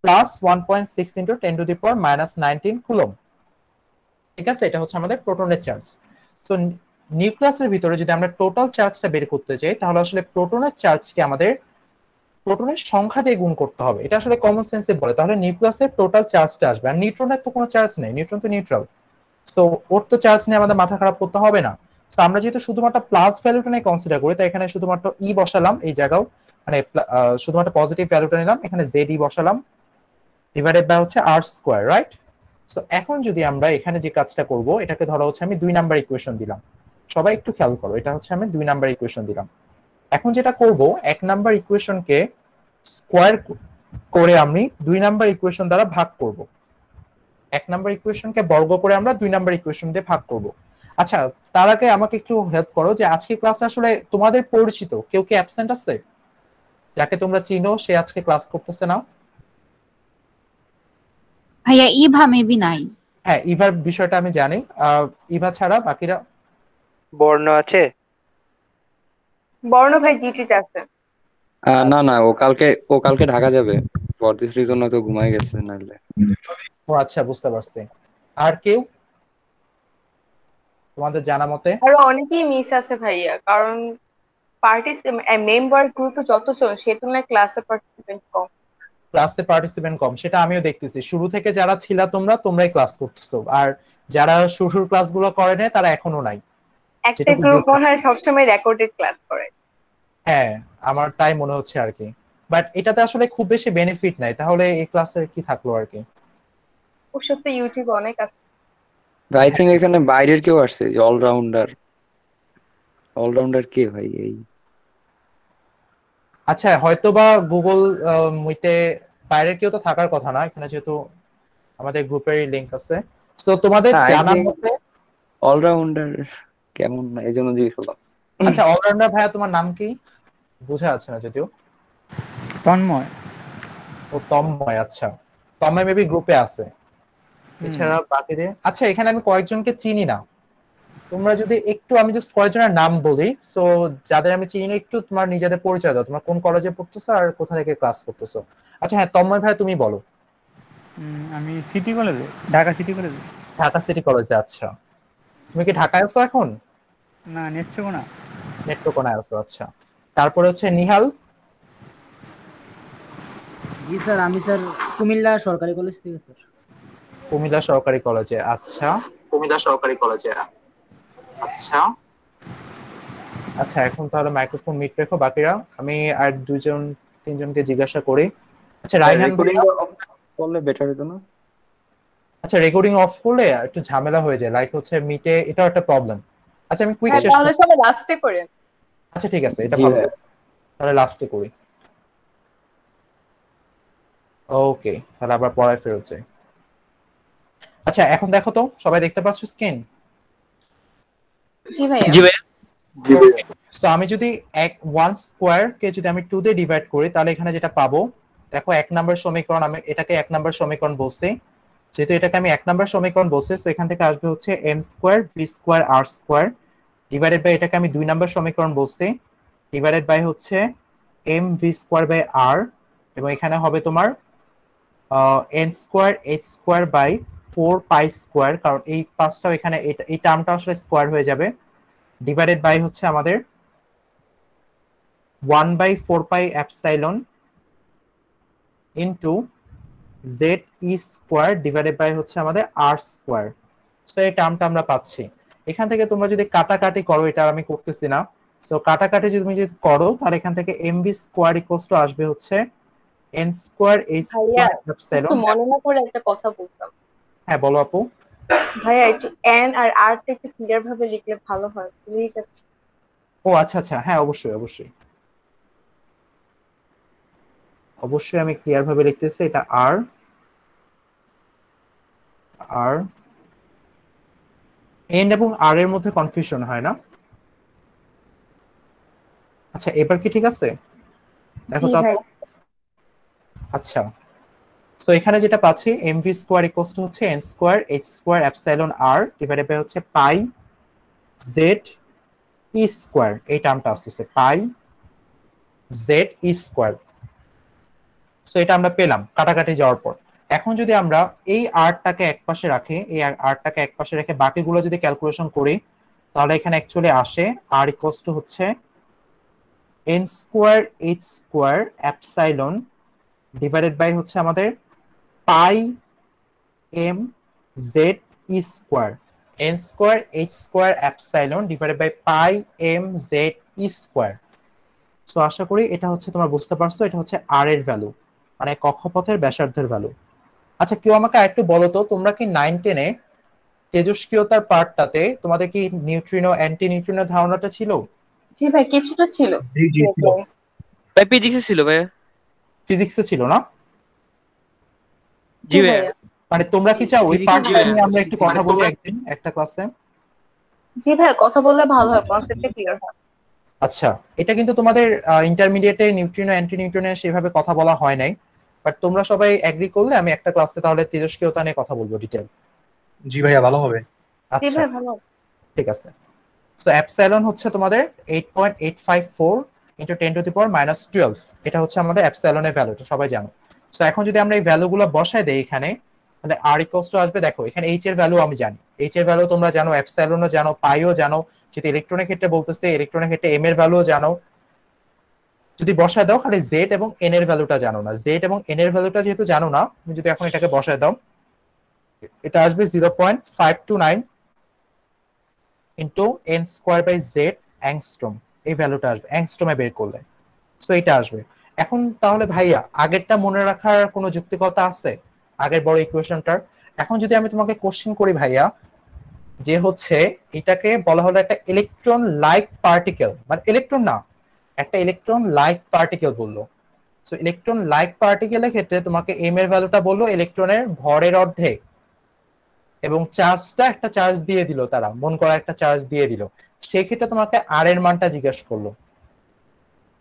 plus one point six into ten to the power minus nineteen coulomb ঠিক আছে? এটা হচ্ছে আমাদের প্রোটনের চার্জ সো নিউক্লিয়াসের ভিতরে যদি আমরা টোটাল চার্জটা বের করতে চাই তাহলে আসলে প্রোটনের চার্জকে আমাদের প্রোটনের সংখ্যা দিয়ে গুণ করতে হবে। এটা আসলে কমন সেন্সে বলে, তাহলে নিউক্লিয়াসের টোটাল চার্জটা আসবে। আর নিউট্রনের তো কোনো চার্জ নেই নিউট্রন তো নিউট্রাল সো ওর তো চার্জ নিয়ে আমাদের মাথা খারাপ করতে হবে না। তো আমরা যেহেতু শুধুমাত্র প্লাস ভ্যালুটা নিয়ে কনসিডার করি, তাই এখানে শুধুমাত্র ই বসালাম এই জায়গাও। মানে শুধুমাত্র পজিটিভ ভ্যালুটা নিলাম, এখানে জেড ই বসালাম। ডিভাইডেড বাই হচ্ছে আর স্কোয়ার রাইট সো এখন যদি আমরা এখানে যে কাজটা করব, এটাকে ধরো হচ্ছে আমি দুই নাম্বার ইকুয়েশন দিলাম। সবাই একটু খেয়াল করো, এটা হচ্ছে আমি দুই নাম্বার ইকুয়েশন দিলাম। এখন যেটা করব, এক নাম্বার ইকুয়েশনকে স্কোয়ার করে আমি দুই নাম্বার ইকুয়েশন দ্বারা ভাগ করব। এক নাম্বার ইকুয়েশনকে বর্গ করে আমরা দুই নাম্বার ইকুয়েশন দিয়ে ভাগ করব। আচ্ছা তার আগে আমাকে একটু হেল্প করো যে আজকে ক্লাসে আসলে তোমাদের পরিচিত কেউ কি অ্যাবসেন্ট আছে? যাকে তোমরা চিনো সে আজকে ক্লাস করতেছে না। ভাইয়া ইভা মেবি নাই। হ্যাঁ ইভার বিষয়টা আমি জানি। আহ, ইভা ছাড়া বাকিরা? বর্ণ আছে? বর্ণ ভাই ডিউটিতে আছে। না না ও কালকে ও কালকে ঢাকা যাবে। ফর দিস রিজন তো ঘুমাই গেছে নাহলে। ও আচ্ছা বুঝতে পারছি। আর কেউ? তোমাদের জানা মতে? আরও অনেকেই মিস আছে ভাইয়া কারণ পার্টিসিপেন্ট মেম্বার গ্রুপে যতজন সে তুলনায় ক্লাসে পার্টিসিপেন্ট কম। ক্লাসে পার্টিসিপেন্ট কম সেটা আমিও দেখতেছি। শুরু থেকে যারা ছিলা তোমরা তোমরাই ক্লাস করতেছো। আর যারা শুরুর ক্লাসগুলো করে নাই তারা এখনও নাই। একটা গ্রুপ। মনে হয় সবসময় রেকর্ডেড ক্লাস করে। হ্যাঁ আমার তাই মনে হচ্ছে আর কি। বাট এটাতে আসলে খুব বেশি বেনিফিট নাই। তাহলে এই ক্লাসের কি থাকল আর কি? ওর ইউটিউবে অনেক আছে। আই এখানে বাইরের কেউ আসছে যে অলরাউন্ডার অলরাউন্ডার কে ভাই এই? আচ্ছা হয়তোবা গুগল মিটে বাইরের কেউ তো থাকার কথা না এখানে যেহেতু আমাদের গ্রুপেরই লিংক আছে। তো তোমাদের মতে অলরাউন্ডার কেমন এই জন্য জিজ্ঞেস করলাম। আচ্ছা অলরাউন্ডার ভাইয়া তোমার নাম কি? বোঝা যাচ্ছে না যদিও। তন্ময়। ও তন্ময় আচ্ছা। তন্ময় মেবি গ্রুপে আছে। এছাড়া বাকিদের? আচ্ছা এখানে আমি কয়েকজনকে চিনি না। তোমরা যদি একটু আমি জাস্ট কয়েকজনের নাম বলি। সো যাদের আমি চিনি না একটু তোমার নিজেদের পরিচয় দাও। তোমরা কোন কলেজে পড়তেছো আর কোথা থেকে ক্লাস করতেছো? আচ্ছা হ্যাঁ তন্ময় ভাই তুমি বলো। আমি সিটি কলেজে ঢাকা সিটি কলেজে ঢাকা সিটি কলেজে আচ্ছা। তুমি কি ঢাকায় আছো এখন? না নেত্রকোনা। নেত্রকোনায় আছো আচ্ছা। তারপরে হচ্ছে নিহাল। জি স্যার আমি স্যার কুমিল্লা সরকারি কলেজ থেকে স্যার। কুমিল্লা সরকারি কলেজে। আচ্ছা। কুমিল্লা সরকারি কলেজে। আচ্ছা। আচ্ছা এখন তাহলে মাইক্রোফোন মিট রেখো। বাকিরা আমি আর দুজন তিনজনকে জিজ্ঞাসা করি। আচ্ছা রাইহান ভাইয়া, করলে বেটার হতো না? আচ্ছা রেকর্ডিং অফ করলে একটু ঝামেলা হয়ে যায়। লাইক হচ্ছে মিটে এটাও একটা প্রবলেম আচ্ছা আমি কুইক হ্যাঁ, শেষ তাহলে সবাই লাস্টে করেন। আচ্ছা ঠিক আছে এটা ভালো তাহলে লাস্টে করি। ওকে তাহলে আবার পড়ায় ফেরত যাই। আচ্ছা এখন দেখো তো সবাই দেখতে পাচ্ছ স্ক্রিন জি ভাইয়া। জি ভাইয়া। সো আমি যদি এক ওয়ান স্কোয়ার কে যদি আমি টু দিয়ে ডিভাইড করি তাহলে এখানে যেটা পাবো দেখো এক নাম্বার সমীকরণ আমি এটাকে এক নাম্বার সমীকরণ বলছি। যেহেতু এটাকে আমি এক নাম্বার সমীকরণ বলছি তো এখান থেকে আসবে হচ্ছে M square V square R square divided by এটাকে আমি দুই নাম্বার সমীকরণ বলছি। ডিভাইডেড বাই হচ্ছে M V square by R এবং এখানে হবে তোমার N square H square by four pi square কারণ এই পাঁচটাও এখানে এই টার্মটা আসলে স্কোয়ার হয়ে যাবে। ডিভাইডেড বাই হচ্ছে আমাদের one by four pi epsilon into Z E square divided by হচ্ছে আমাদের আর স্কোয়ার সো এই টার্মটা আমরা পাচ্ছি। এখান থেকে তোমরা যদি কাটাকাটি করো এটা আমি করতেছি না। সো কাটাকাটি যদি তুমি যদি করো তাহলে এখান থেকে M B square equals to আসবে হচ্ছে এন স্কোয়ার এইচ স্কোয়ার মনে না করে একটা কথা বলতাম। হ্যাঁ বলো আপু। ভাইয়া একটু এন আর আর টা একটু ক্লিয়ার ভাবে লিখলে ভালো হয় বুঝেই যাচ্ছে। ও আচ্ছা আচ্ছা হ্যাঁ অবশ্যই অবশ্যই। অবশ্যই আমি ক্লিয়ার ভাবে লিখতেছি এটা আর আর এন এবং আর এর মধ্যে কনফিউশন হয় না? আচ্ছা এবার কি ঠিক আছে? দেখো তো আচ্ছা। সো এখানে যেটা পাচ্ছি M V square equals to হচ্ছে N square H square epsilon R divided by হচ্ছে পাই জেড ই স্কোয়ার এই টার্মটা আসতেছে pi Z E square so এটা আমরা পেলাম কাটাকাটি যাওয়ার পর। এখন যদি আমরা এই আরটাকে এক পাশে রাখি, এই আরটাকে এক পাশে রেখে বাকিগুলো যদি ক্যালকুলেশন করি, তাহলে এখানে অ্যাকচুয়ালি আসে আর ইকোয়াস টু হচ্ছে N square H square epsilon divided by হচ্ছে আমাদের pi M Z E square. N square H square epsilon divided by pi M Z E square. So আশা করি এটা হচ্ছে তোমরা বুঝতে পারছ এটা হচ্ছে আর এর ভ্যালু মানে কক্ষপথের ব্যাসার্ধের ভ্যালু আচ্ছা কেউ আমাকে আরেকটু বলো তো তোমরা কি নাইন টেনে তেজস্ক্রিয়তার পার্টটাতে তোমাদের কি নিউট্রিনো অ্যান্টি নিউট্রিনো ধারণাটা ছিল? জি ভাই কিছুটা ছিল। জি জি ছিল। ভাই ফিজিক্সে ছিল ভাইয়া ফিজিক্সে ছিল না? জি ভাইয়া। মানে তোমরা কি চাও ওই জি নিয়ে আমরা একটু কথা মানে বলি একদিন একটা ক্লাসে জি ভাই কথা বললে ভালো হয় কনসেপ্টটা ক্লিয়ার হয়। আচ্ছা এটা কিন্তু তোমাদের ইন্টারমিডিয়েটে নিউট্রিনো অ্যান্টি নিউট্রিনের সেভাবে কথা বলা হয় নাই। বাট তোমরা সবাই এগ্রি করলে আমি একটা ক্লাসে তাহলে তেজস্ক্রিয়তা নিয়ে কথা বলব ডিটেল জি ভাইয়া ভালো হবে। আচ্ছা। ঠিক আছে। সো অ্যাপসাইলন হচ্ছে তোমাদের eight point eight five four ten to the power minus twelve এটা হচ্ছে আমাদের অ্যাপসাইলনের ভ্যালু এটা সবাই জানো। সো এখন যদি আমরা এই ভ্যালুগুলো বসাই দেই এখানে, তাহলে আর ইকোয়াস টু আসবে, দেখো, এখানে এইচ এর ভ্যালু আমি জানি। এইচ এর ভ্যালু তোমরা জানো অ্যাপসাইলনও জানো পাইও জানো, যেহেতু ইলেকট্রনের ক্ষেত্রে বলতেছে ইলেকট্রনের ক্ষেত্রে এম এর ভ্যালুও জানো। যদি বসায় দাও, খালি জেড এবং এন এর ভ্যালুটা জানো না। জেড এবং এন এর ভ্যালুটা যেহেতু জানো না, তুমি যদি এখন এটাকে বসায় দাও, এটা আসবে zero point five two nine into N square by Z angstrom এই ভ্যালুটা আসবে অ্যাংস্ট্রমে বের করলে। সো এটা আসবে। এখন তাহলে ভাইয়া, আগেরটা মনে রাখার কোনো যুক্তিকতা আছে? আগের বড় ইকুয়েশনটার এখন যদি আমি তোমাকে কোশ্চেন করি ভাইয়া, যে হচ্ছে এটাকে বলা হলো একটা ইলেকট্রন লাইক পার্টিকেল মানে ইলেকট্রন না, একটা ইলেকট্রন লাইক পার্টিকেল বলল। সো ইলেকট্রন লাইক পার্টিকেলের ক্ষেত্রে তোমাকে এম এর ভ্যালুটা বলল ইলেকট্রনের ভরের অর্ধেক। এবং চার্জটা একটা চার্জ দিয়ে দিল তারা, মন করা একটা চার্জ দিয়ে দিল। সেক্ষেত্রে তোমাকে আর এর মানটা জিজ্ঞেস করল।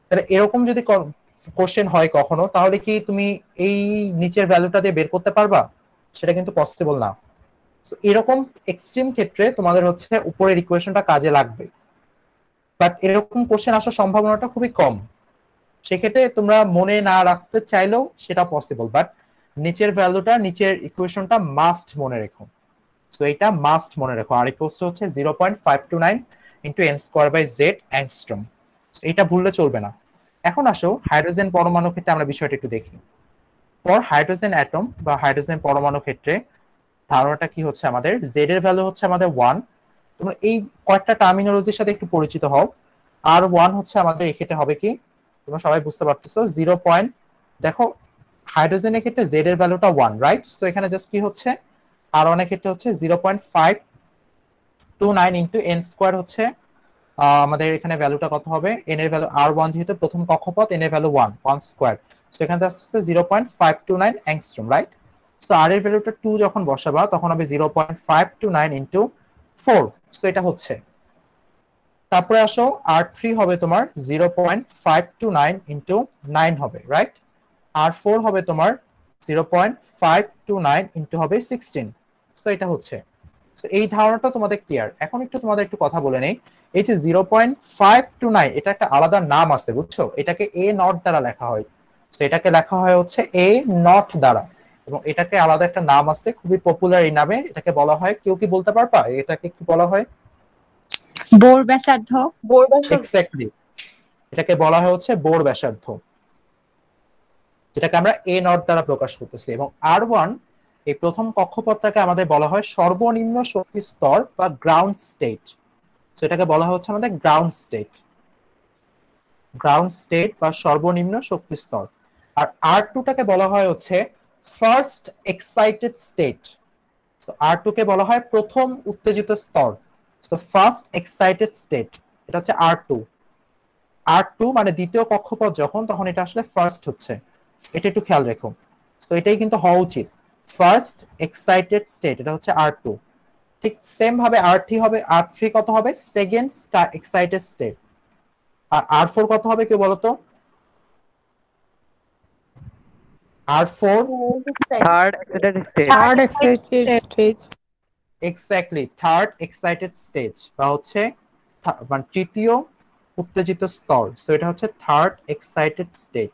তাহলে এরকম যদি কোশ্চেন হয় কখনো, তাহলে কি তুমি এই নিচের ভ্যালুটা দিয়ে বের করতে পারবা? সেটা কিন্তু পসিবল না। এরকম এক্সট্রিম ক্ষেত্রে তোমাদের হচ্ছে উপরের ইকুয়েশনটা কাজে লাগবে। বাট এরকম কোশ্চেন আসার সম্ভাবনাটা খুবই কম। সেক্ষেত্রে তোমরা মনে না রাখতে চাইলেও সেটা পসিবল বাট নিচের ভ্যালুটা নিচের ইকুয়েশনটা মাস্ট মনে রেখো। সো এটা মাস্ট মনে রেখো। আর ইকুয়ালস হচ্ছে zero point five two nine into N square by Z angstrom এটা ভুললে চলবে না। এখন আসো হাইড্রোজেন পরমাণু ক্ষেত্রে আমরা বিষয়টা একটু দেখি। ফর হাইড্রোজেন অ্যাটম বা হাইড্রোজেন পরমাণু ক্ষেত্রে ধারণাটা কি হচ্ছে আমাদের? জেড এর ভ্যালু হচ্ছে আমাদের ওয়ান তোমরা এই কয়েকটা টার্মিনোলজির সাথে একটু পরিচিত হও। আর ওয়ান হচ্ছে আমাদের, এক্ষেত্রে হবে কি? তোমরা সবাই বুঝতে পারতেছো জিরো পয়েন্ট দেখো, হাইড্রোজেনের ক্ষেত্রে জেড এর ভ্যালুটা ওয়ান রাইট সো এখানে জাস্ট কি হচ্ছে? আর অনেক ক্ষেত্রে হচ্ছে zero point five two nine into N square হচ্ছে আমাদের এখানে ভ্যালুটা কত হবে? এন এর ভ্যালু আর ওয়ান যেহেতু প্রথম কক্ষপথ এন এর value one one square so এখানে আসছে zero point five two nine angstrom right so R এর ভ্যালুটা টু যখন বসাবা, তখন হবে zero point five two nine into four so এটা হচ্ছে। তারপরে আসো আর থ্রি হবে তোমার zero point five two nine into nine হবে রাইট আর ফোর হবে তোমার zero point five two nine into হবে সিক্সটিন সো এটা হচ্ছে। এই ধারণাটা তোমাদের ক্লিয়ার এখন একটু তোমাদের একটু কথা বলে নেই। এই যে zero point five two nine এটা একটা আলাদা নাম আছে বুঝছ? এটাকে এ নট দ্বারা লেখা হয়। তো এটাকে লেখা হয় হচ্ছে এ নট দ্বারা। এবং এটাকে আলাদা একটা নাম আছে খুবই পপুলার এই নামে। এটাকে বলা হয় কেউ কি বলতে পারবা? এটাকে কি বলা হয়? বোর ব্যাসার্ধ। বোর ব্যাসার্ধ। এক্স্যাক্টলি এটাকে বলা হয় হচ্ছে বোর ব্যাসার্ধ। যেটাকে আমরা এ নট দ্বারা প্রকাশ করতেছি। এবং আর ওয়ান এই প্রথম কক্ষপথটাকে আমাদের বলা হয় সর্বনিম্ন শক্তি স্তর বা গ্রাউন্ড স্টেট সেটাকে বলা হচ্ছে আমাদের গ্রাউন্ড স্টেট গ্রাউন্ড স্টেট বা সর্বনিম্ন শক্তি স্তর। আর আর টুটাকে বলা হয় হচ্ছে first excited state R two কে বলা হয় প্রথম উত্তেজিত স্তর। সো ফার্স্ট এক্সাইটেড স্টেট এটা হচ্ছে আর টু আর টু মানে দ্বিতীয় কক্ষপথ যখন, তখন এটা আসলে ফার্স্ট হচ্ছে। এটা একটু খেয়াল রেখো। তো এটাই কিন্তু হওয়া উচিত। ফার্স্ট এক্সাইটেড স্টেট এটা হচ্ছে আর টু ঠিক সেম ভাবে আর থ্রি হবে আর থ্রি কত হবে? সেকেন্ড এক্সাইটেড স্টেট আর আর ফোর কত হবে কেউ বলতো R four third excited state third excited stage exactly third excited stage বা হচ্ছে মানে তৃতীয় উত্তেজিত স্তর। সো এটা হচ্ছে থার্ড এক্সাইটেড স্টেট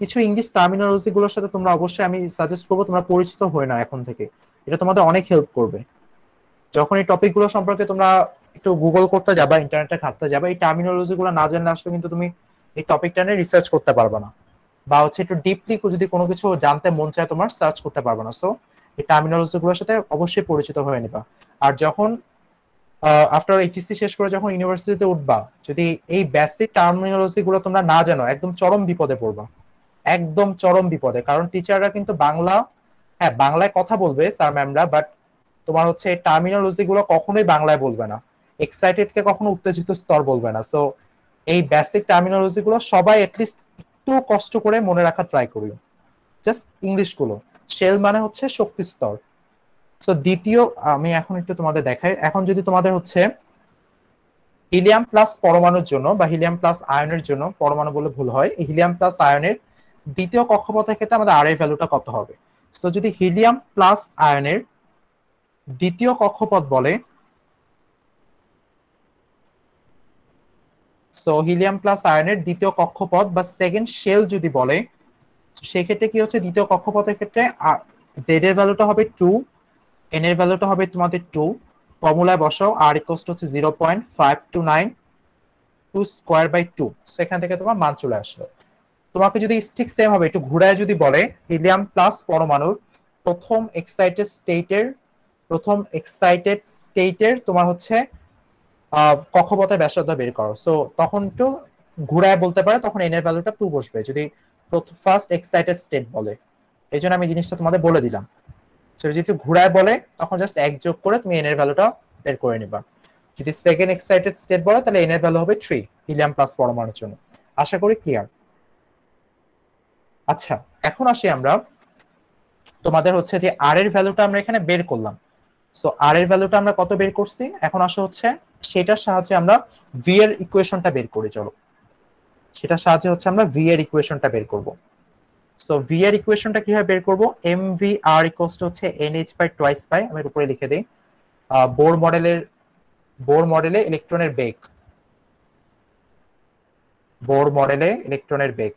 কিছু ইংলিশ টার্মিনোলজি গুলোর সাথে তোমরা অবশ্যই আমি সাজেস্ট করব তোমরা পরিচিত হয়ে না এখন থেকে। এটা তোমাদের অনেক হেল্প করবে। যখন এই টপিকগুলো সম্পর্কে তোমরা একটু গুগল করতে যাবা ইন্টারনেটে ঘাটতে যাবা, এই টার্মিনোলজি গুলো না জানলে আসলে কিন্তু তুমি এই টপিকটা নিয়ে রিসার্চ করতে পারবে না। বা হচ্ছে একটু ডিপলি যদি কোনো কিছু জানতে মন চায় তোমার সার্চ করতে পারবে না। সো এই টার্মিনোলজি গুলোর সাথে অবশ্যই পরিচিত হয়ে নিবা। আর যখন আফটার এইচএসসি শেষ করে যখন ইউনিভার্সিটিতে উঠবা, যদি এই বেসিক টার্মিনোলজি গুলো তোমরা না জানো, একদম চরম বিপদে পড়বা। একদম চরম বিপদে। কারণ টিচাররা কিন্তু বাংলা হ্যাঁ বাংলায় কথা বলবে স্যার ম্যামরা বাট তোমার হচ্ছে টার্মিনোলজি গুলো কখনোই বাংলায় বলবে না। এক্সাইটেড কে কখনো উত্তেজিত স্তর বলবে না। সো এই বেসিক টার্মিনোলজি গুলো সবাই এটলিস্ট একটু কষ্ট করে মনে রাখা ট্রাই করি জাস্ট ইংলিশগুলো। শেল মানে হচ্ছে শক্তি স্তর। সো দ্বিতীয়, আমি এখন একটু তোমাদের দেখাই। এখন যদি তোমাদের হচ্ছে হিলিয়াম প্লাস পরমাণুর জন্য বা হিলিয়াম প্লাস আয়নের জন্য পরমাণু বলে ভুল হয় হিলিয়াম প্লাস আয়নের দ্বিতীয় কক্ষপথের ক্ষেত্রে আমাদের আর ভ্যালুটা কত হবে? তো যদি হিলিয়াম প্লাস আয়নের দ্বিতীয় কক্ষপথ বলে। সো হিলিয়াম প্লাস আয়নের দ্বিতীয় কক্ষপথ বা সেকেন্ড শেল যদি বলে সেক্ষেত্রে কি হচ্ছে? দ্বিতীয় কক্ষপথের ক্ষেত্রে জেড এর ভ্যালুটা হবে টু এন এর ভ্যালুটা হবে তোমাদের টু ফর্মুলায় বসাও আর ইকোস্ট হচ্ছে zero point five two nine two square by two সেখান থেকে তোমার মান চলে আসলো। তোমাকে যদি ঠিক সেম হবে একটু ঘুরায় যদি বলে হিলিয়াম প্লাস পরমাণুর প্রথম এক্সাইটেড স্টেটের প্রথম এক্সাইটেড স্টেটের তোমার হচ্ছে কক্ষপথের ব্যাসার্ধ বের করো। সো তখন একটু ঘুরায় বলতে পারে, তখন এনের ভ্যালুটা টু বসবে, যদি ফার্স্ট এক্সাইটেড স্টেট বলে। এই জন্য আমি জিনিসটা তোমাদের বলে দিলাম। সেটা যদি ঘুরায় বলে, তখন জাস্ট এক যোগ করে তুমি এনের ভ্যালুটা বের করে নিবা। যদি সেকেন্ড এক্সাইটেড স্টেট বলে, তাহলে এনের ভ্যালু হবে থ্রি হিলিয়াম প্লাস পরমাণুর জন্য। আশা করি ক্লিয়ার আচ্ছা এখন আসি আমরা তোমাদের হচ্ছে যে আর এর ভ্যালুটা আমরা এখানে বের করলাম। সো আর এর ভ্যালুটা আমরা কত বের করছি? এখন আসা হচ্ছে, সেটার সাহায্যে আমরা ভি এর ইকুয়েশনটা বের করি, চলো। সেটার সাহায্যে হচ্ছে আমরা ভি এর ইকুয়েশনটা বের করব। সো ভি এর ইকুয়েশনটা কীভাবে বের করব? M V R equals to হচ্ছে N H by twice by আমি উপরে লিখে দিই। বোর মডেলের বোর মডেলে ইলেকট্রনের বেগ। বোর মডেলে ইলেকট্রনের বেগ।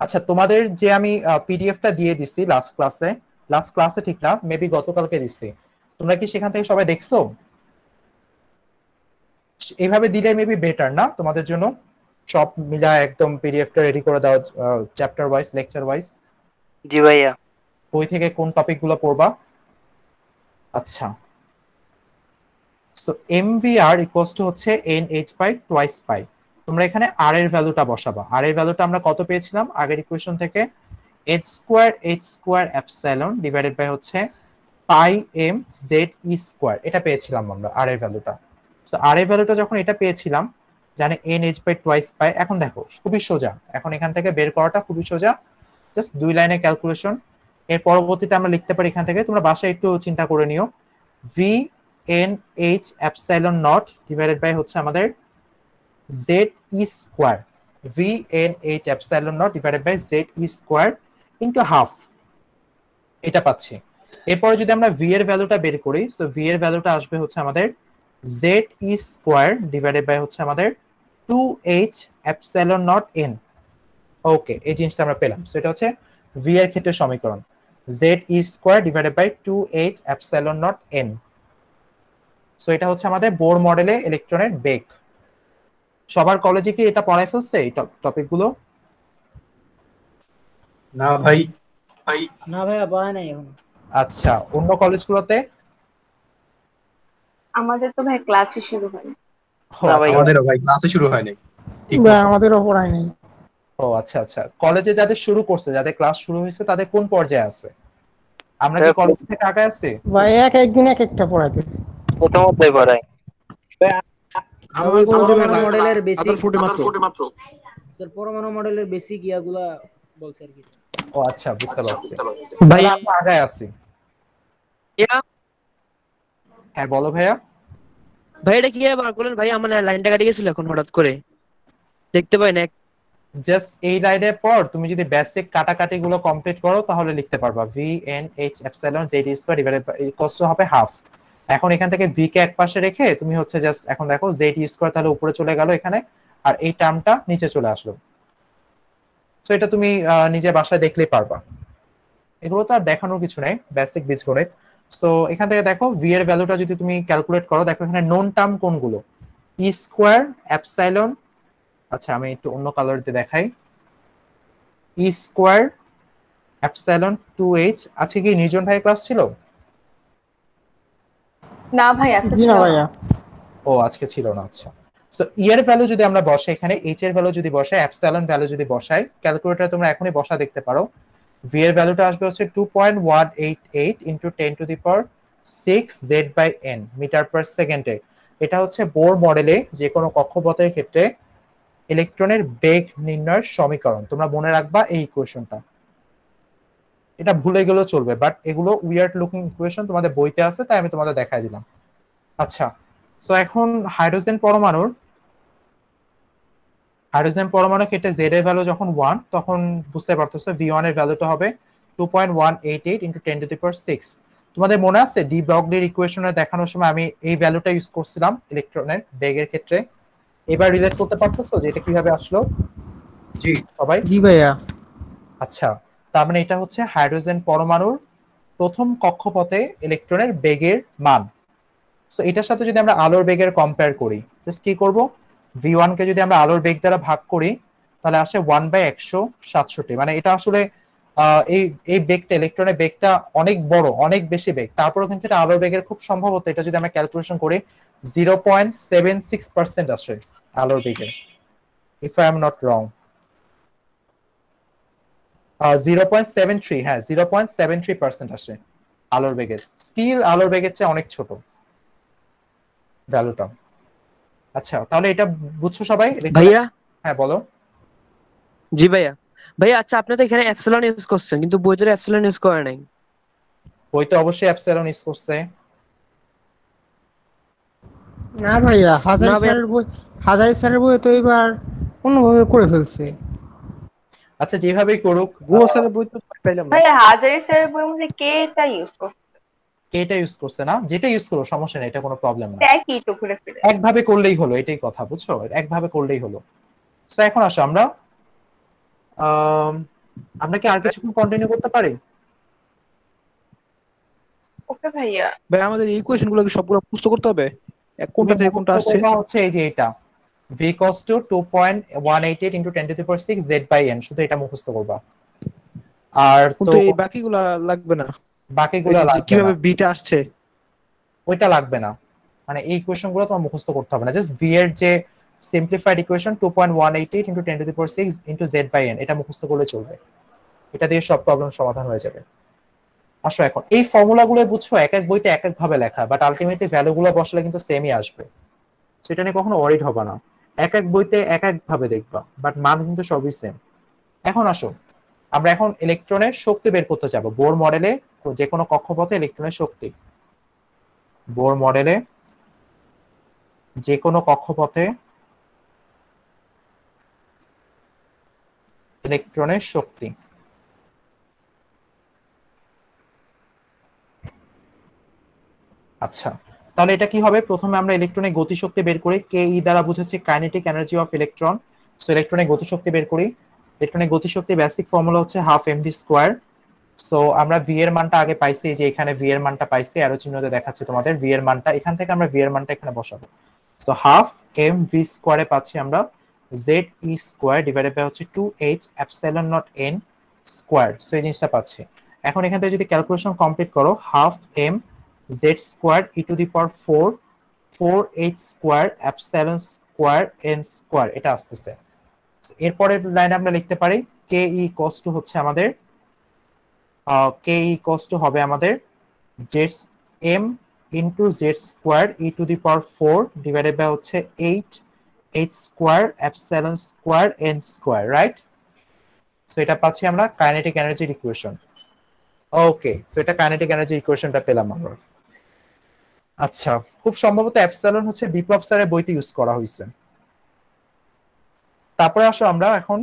আচ্ছা তোমাদের যে আমি পিডিএফটা দিয়ে দিছি লাস্ট ক্লাসে লাস্ট ক্লাসে ঠিক না মেবি গতকালকে দিছি। তোমরা কি সেখান থেকে সবাই দেখছ? এইভাবে দিলে মেবি বেটার না? তোমাদের জন্য সব মিলা একদম পিডিএফটা রেডি করে দাও চ্যাপ্টার ওয়াইজ লেকচার ওয়াইজ জি ভাইয়া। বই থেকে কোন টপিকগুলো পড়বা? আচ্ছা। সো এমভিআর ইকুয়ালস টু হচ্ছে N H by twice pi তোমরা এখানে আর এর ভ্যালুটা বসাবা। আর এর ভ্যালুটা আমরা কত পেয়েছিলাম? আগের ইকুয়েশন থেকে H square H square epsilon divided by হচ্ছে pi M Z E square এটা পেয়েছিলাম আমরা আর এর ভ্যালুটা সো আর এর ভ্যালুটা যখন এটা পেয়েছিলাম, জানে N H by twice pi এখন দেখো, খুবই সোজা। এখন এখান থেকে বের করাটা খুবই সোজা। জাস্ট দুই লাইনে ক্যালকুলেশন এর পরবর্তীতে আমরা লিখতে পারি এখান থেকে, তোমরা বাসায় একটু চিন্তা করে নিও। V N H epsilon naught divided by হচ্ছে আমাদের Z E square V N H epsilon naught divided by Z E square into half এটা পাচ্ছি। এরপরে যদি আমরা ভি এর ভ্যালুটা বের করি সো ভি এর ভ্যালুটা আসবে হচ্ছে আমাদের Z E square divided by হচ্ছে আমাদের two H epsilon naught N okay এই জিনিসটা আমরা পেলাম। সো এটা হচ্ছে ভি এর ক্ষেত্রে সমীকরণ। Z E square divided by two H epsilon naught N so এটা হচ্ছে আমাদের বোর মডেলে ইলেকট্রনের বেগ। সবার কলেজে কি এটা পড়ায় ফেলছে এই টপিকগুলো? না ভাই। ভাই। না ভাইয়া পড়ায় নাই এখন। আচ্ছা অন্য কলেজগুলোতে আমাদের তো ভাই ক্লাসই শুরু হয়নি ও আচ্ছা, আমাদেরও ভাই ক্লাসে শুরু হয়নি ঠিক বা আমাদেরও পড়ায় নাই। ও আচ্ছা আচ্ছা। কলেজে যাদের শুরু করছে যাদের ক্লাস শুরু হয়েছে তাদের কোন পর্যায়ে আছে? আমরা কি কলেজ থেকে আগে আছি? বা এক একদিন এক একটা পড়াইতেছে। প্রথমত পড়াই মডেলের বেসিক মাত্র। স্যার পরমাণু মডেলের বেসিক ইয়াগুলা বলছে আর কি ও আচ্ছা বুঝতে পারছি। ভাই আমরা আগে আছি হ্যাঁ বলো ভাইয়া। ভাই এটা কি বার করলেন ভাই আমার লাইনটা কাটে গেছিল এখন হঠাৎ করে। দেখতে পাই না জাস্ট এই লাইনের পর তুমি যদি বেসিক কাটাকাটি গুলো কমপ্লিট করো তাহলে লিখতে পারবা V N H epsilon Z square divided by কষ্ট হবে হাফ এখন এখান থেকে ভি কে এক পাশে রেখে তুমি হচ্ছে জাস্ট এখন দেখো জেড ই স্কোয়ার তাহলে উপরে চলে গেল এখানে, আর এই টার্মটা নিচে চলে আসলো। সো এটা তুমি নিজে বাসায় দেখলেই পারবা। এগুলো তো আর দেখানোর কিছু নেই বেসিক বীজগণিত সো এখান থেকে দেখো ভি এর ভ্যালুটা যদি তুমি ক্যালকুলেট করো, দেখো এখানে নোন টার্ম কোনগুলো? ই স্কোয়ার অ্যাপসাইলন আচ্ছা আমি একটু অন্য কালার দিয়ে দেখাই। E square epsilon two H আজকে কি নির্জন ভাই ক্লাস ছিল? না ভাই আজকে জি ছিল না। ও আজকে ছিল না আচ্ছা। সো ই এর ভ্যালু যদি আমরা বসাই এখানে এইচ এর ভ্যালু যদি বসাই অ্যাপসাইলন ভ্যালু যদি বসাই ক্যালকুলেটর তোমরা এখনই বসা দেখতে পারো। ভি এর ভ্যালুটা আসবে হচ্ছে two point one eight eight into ten to the power six Z by N metre per সেকেন্ডে এটা হচ্ছে বোর মডেলে যে কোনো কক্ষপথের ক্ষেত্রে ইলেকট্রনের বেগ নির্ণয়ের সমীকরণ। তোমরা মনে রাখবা এই ইকুয়েশনটা এটা ভুলে গেলেও চলবে বাট এগুলো উইয়ার্ড লুকিং ইকুয়েশন তোমাদের বইতে আছে তাই আমি তোমাদের দেখাই দিলাম। আচ্ছা সো এখন হাইড্রোজেন পরমাণুর হাইড্রোজেন পরমাণু ক্ষেত্রে জেড এর ভ্যালু যখন ওয়ান তখন বুঝতে পারতেছো ভি ওয়ানের ভ্যালুটা হবে two point one eight eight into ten to the power six তোমাদের মনে আছে ডি ব্রগলির ইকুয়েশনে দেখানোর সময় আমি এই ভ্যালুটা ইউজ করছিলাম ইলেকট্রনের বেগের ক্ষেত্রে? এবার রিলেট করতে পারতেছো যে এটা কীভাবে আসলো? জি। সবাই? জি ভাইয়া। আচ্ছা তার মানে এটা হচ্ছে হাইড্রোজেন পরমাণুর প্রথম কক্ষপথে ইলেকট্রনের বেগের মান। সো এটার সাথে যদি আমরা আলোর বেগের কম্পেয়ার করি জাস্ট কি করব? ভি কে যদি আমরা আলোর বেগ দ্বারা ভাগ করি, তাহলে আসে ওয়ান বাই একশো সাতষট্টি। মানে এটা আসলে এই এই বেগটা, ইলেকট্রনের বেগটা অনেক বড়, অনেক বেশি বেগ। তারপরেও কিন্তু এটা আলোর বেগের খুব সম্ভবত, এটা যদি আমরা ক্যালকুলেশন করি zero point seven six percent আসে আলোর বেগের। If I am not wrong zero point seven three হ্যাঁ zero point seven three percent আসে আলোর বেগের। স্টিল আলোর বেগের চেয়ে অনেক ছোট ভ্যালুটা আচ্ছা তাহলে এটা বুঝছ সবাই? ভাইয়া? হ্যাঁ বলো। জি ভাইয়া। ভাইয়া আচ্ছা আপনি তো এখানে অ্যাপসিলন ইউজ করছেন কিন্তু বইতে অ্যাপসিলন ইউজ করে নাই। বইতে অবশ্যই অ্যাপসাইলন ইউজ করছে। না ভাইয়া হাজারি। স্যারের বই হাজারি স্যারের বই তো এবার অন্যভাবে করে ফেলছে। আচ্ছা যেভাবেই করুক গুহ স্যারের বই তো পাইলাম না। ভাই হাজারি স্যারের বইয়ের মধ্যে কে এটা ইউজ করছে? কে এটা ইউজ করছে না? যেটা ইউজ করো সমস্যা নেই এটা কোনো প্রবলেম না। একই তো ঘুরে ফিরে। একভাবে করলেই হলো এটাই কথা বুঝছ? একভাবে করলেই হলো। তো এখন আসো আমরা। আম, আমরা কি আর কিছুক্ষণ কন্টিনিউ করতে পারি? ওকে ভাইয়া। ভাই আমাদের এই ইকুয়েশনগুলো কি সবগুলো মুখস্থ করতে হবে। এক কোনটা থেকে কোনটা আসছে? হচ্ছে এই যে এটা। V cos to 2.188 into 10 to the power 6 z by n শুধু এটা মুখস্থ করবা। আর তো এই বাকিগুলা লাগবে না। বাকিগুলো লাগবে কীভাবে। বিটা আসছে? ওইটা লাগবে না। মানে এই ইকুয়েশনগুলো তোমার মুখস্থ করতে হবে না। জাস্ট v এর যে simplified equation 2.188 into 10 to the power 6 into z by n এটা মুখস্থ করলে চলবে। এটা দিয়ে সব প্রবলেম সমাধান হয়ে যাবে। আসো এখন। এই ফর্মুলা গুলো বুঝছ এক এক বইতে এক এক ভাবে লেখা বাট আলটিমেটলি ভ্যালু গুলো বসলে কিন্তু সেমই আসবে। সেটা নিয়ে কখনো ওয়ারিড হবে না। এক এক বইতে এক এক ভাবে দেখবা বাট মান কিন্তু সবই সেম এখন আসো, আমরা এখন ইলেকট্রনের শক্তি বের করতে যাব বোর মডেলে যে কোনো কক্ষপথে ইলেকট্রনের শক্তি। বোর মডেলে যে কোনো কক্ষপথে ইলেকট্রনের শক্তি। আচ্ছা। তাহলে এটা কি হবে? প্রথমে আমরা ইলেকট্রনের গতিশক্তি বের করি। কে ই দ্বারা বুঝাচ্ছি kinetic energy of electron so ইলেকট্রনের গতিশক্তি বের করি। ইলেকট্রনের গতিশক্তি বেসিক ফর্মুলা হচ্ছে half M V square so আমরা ভি এর মানটা আগে পাইছি যে এখানে ভি এর মানটা পাইছি অ্যারো চিহ্নতে দেখাচ্ছি তোমাদের। ভি এর মানটা, এখান থেকে আমরা ভি এর মানটা এখানে বসাবো। সো হাফ এম ভি স্কোয়ারে পাচ্ছি আমরা Z E square divided by হচ্ছে two H epsilon naught N square so এই জিনিসটা পাচ্ছি। এখন এখান থেকে যদি ক্যালকুলেশন কমপ্লিট করো half M Z square E to the power four four H square epsilon square N square এটা আসতেছে। এরপরের লাইনে আমরা লিখতে পারি কে ই কস টু হচ্ছে আমাদের কে ই কস টু হবে আমাদের Z M into Z square E to the power four divided by হচ্ছে eight H square epsilon square N square right so এটা পাচ্ছি কাইনেটিক এনার্জির ইকুয়েশন ওকে সো এটা কাইনেটিক এনার্জি ইকুয়েশনটা পেলাম আমরা। আচ্ছা খুব সম্ভবত অ্যাপসাইলন হচ্ছে বিপ্লব স্যারের বইতে ইউজ করা হয়েছে তারপরে আসো আমরা এখন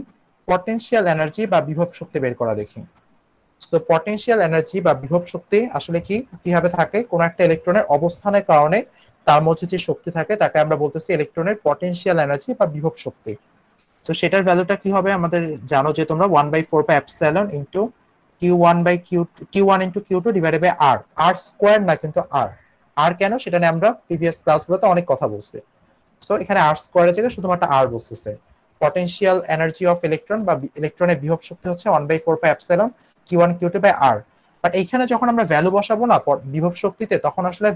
পটেনশিয়াল এনার্জি বা বিভব শক্তি বের করা দেখি। সো পটেনশিয়াল এনার্জি বা বিভব শক্তি আসলে কি? কীভাবে থাকে? কোন একটা ইলেকট্রনের অবস্থানের কারণে তার মধ্যে যে শক্তি থাকে, তাকে আমরা বলতেছি ইলেকট্রনের পটেনশিয়াল এনার্জি বা বিভব শক্তি। তো সেটার ভ্যালুটা কি হবে? আমাদের জানো যে তোমরা one by four by epsilon into Q one by Q Q one into Q two divided by R R square না কিন্তু আর আর কেন? সেটা নিয়ে আমরা প্রিভিয়াস ক্লাসগুলোতে অনেক কথা বলছি। সো এখানে আর স্কোয়ারের জায়গায় শুধুমাত্র আর বলতেছে পটেনশিয়াল এনার্জি অফ ইলেকট্রন বা ইলেকট্রনের বিভব শক্তি হচ্ছে one by four by epsilon Q one Q two by R but এইখানে যখন আমরা ভ্যালু বসাবো না বিভব শক্তিতে, তখন আসলে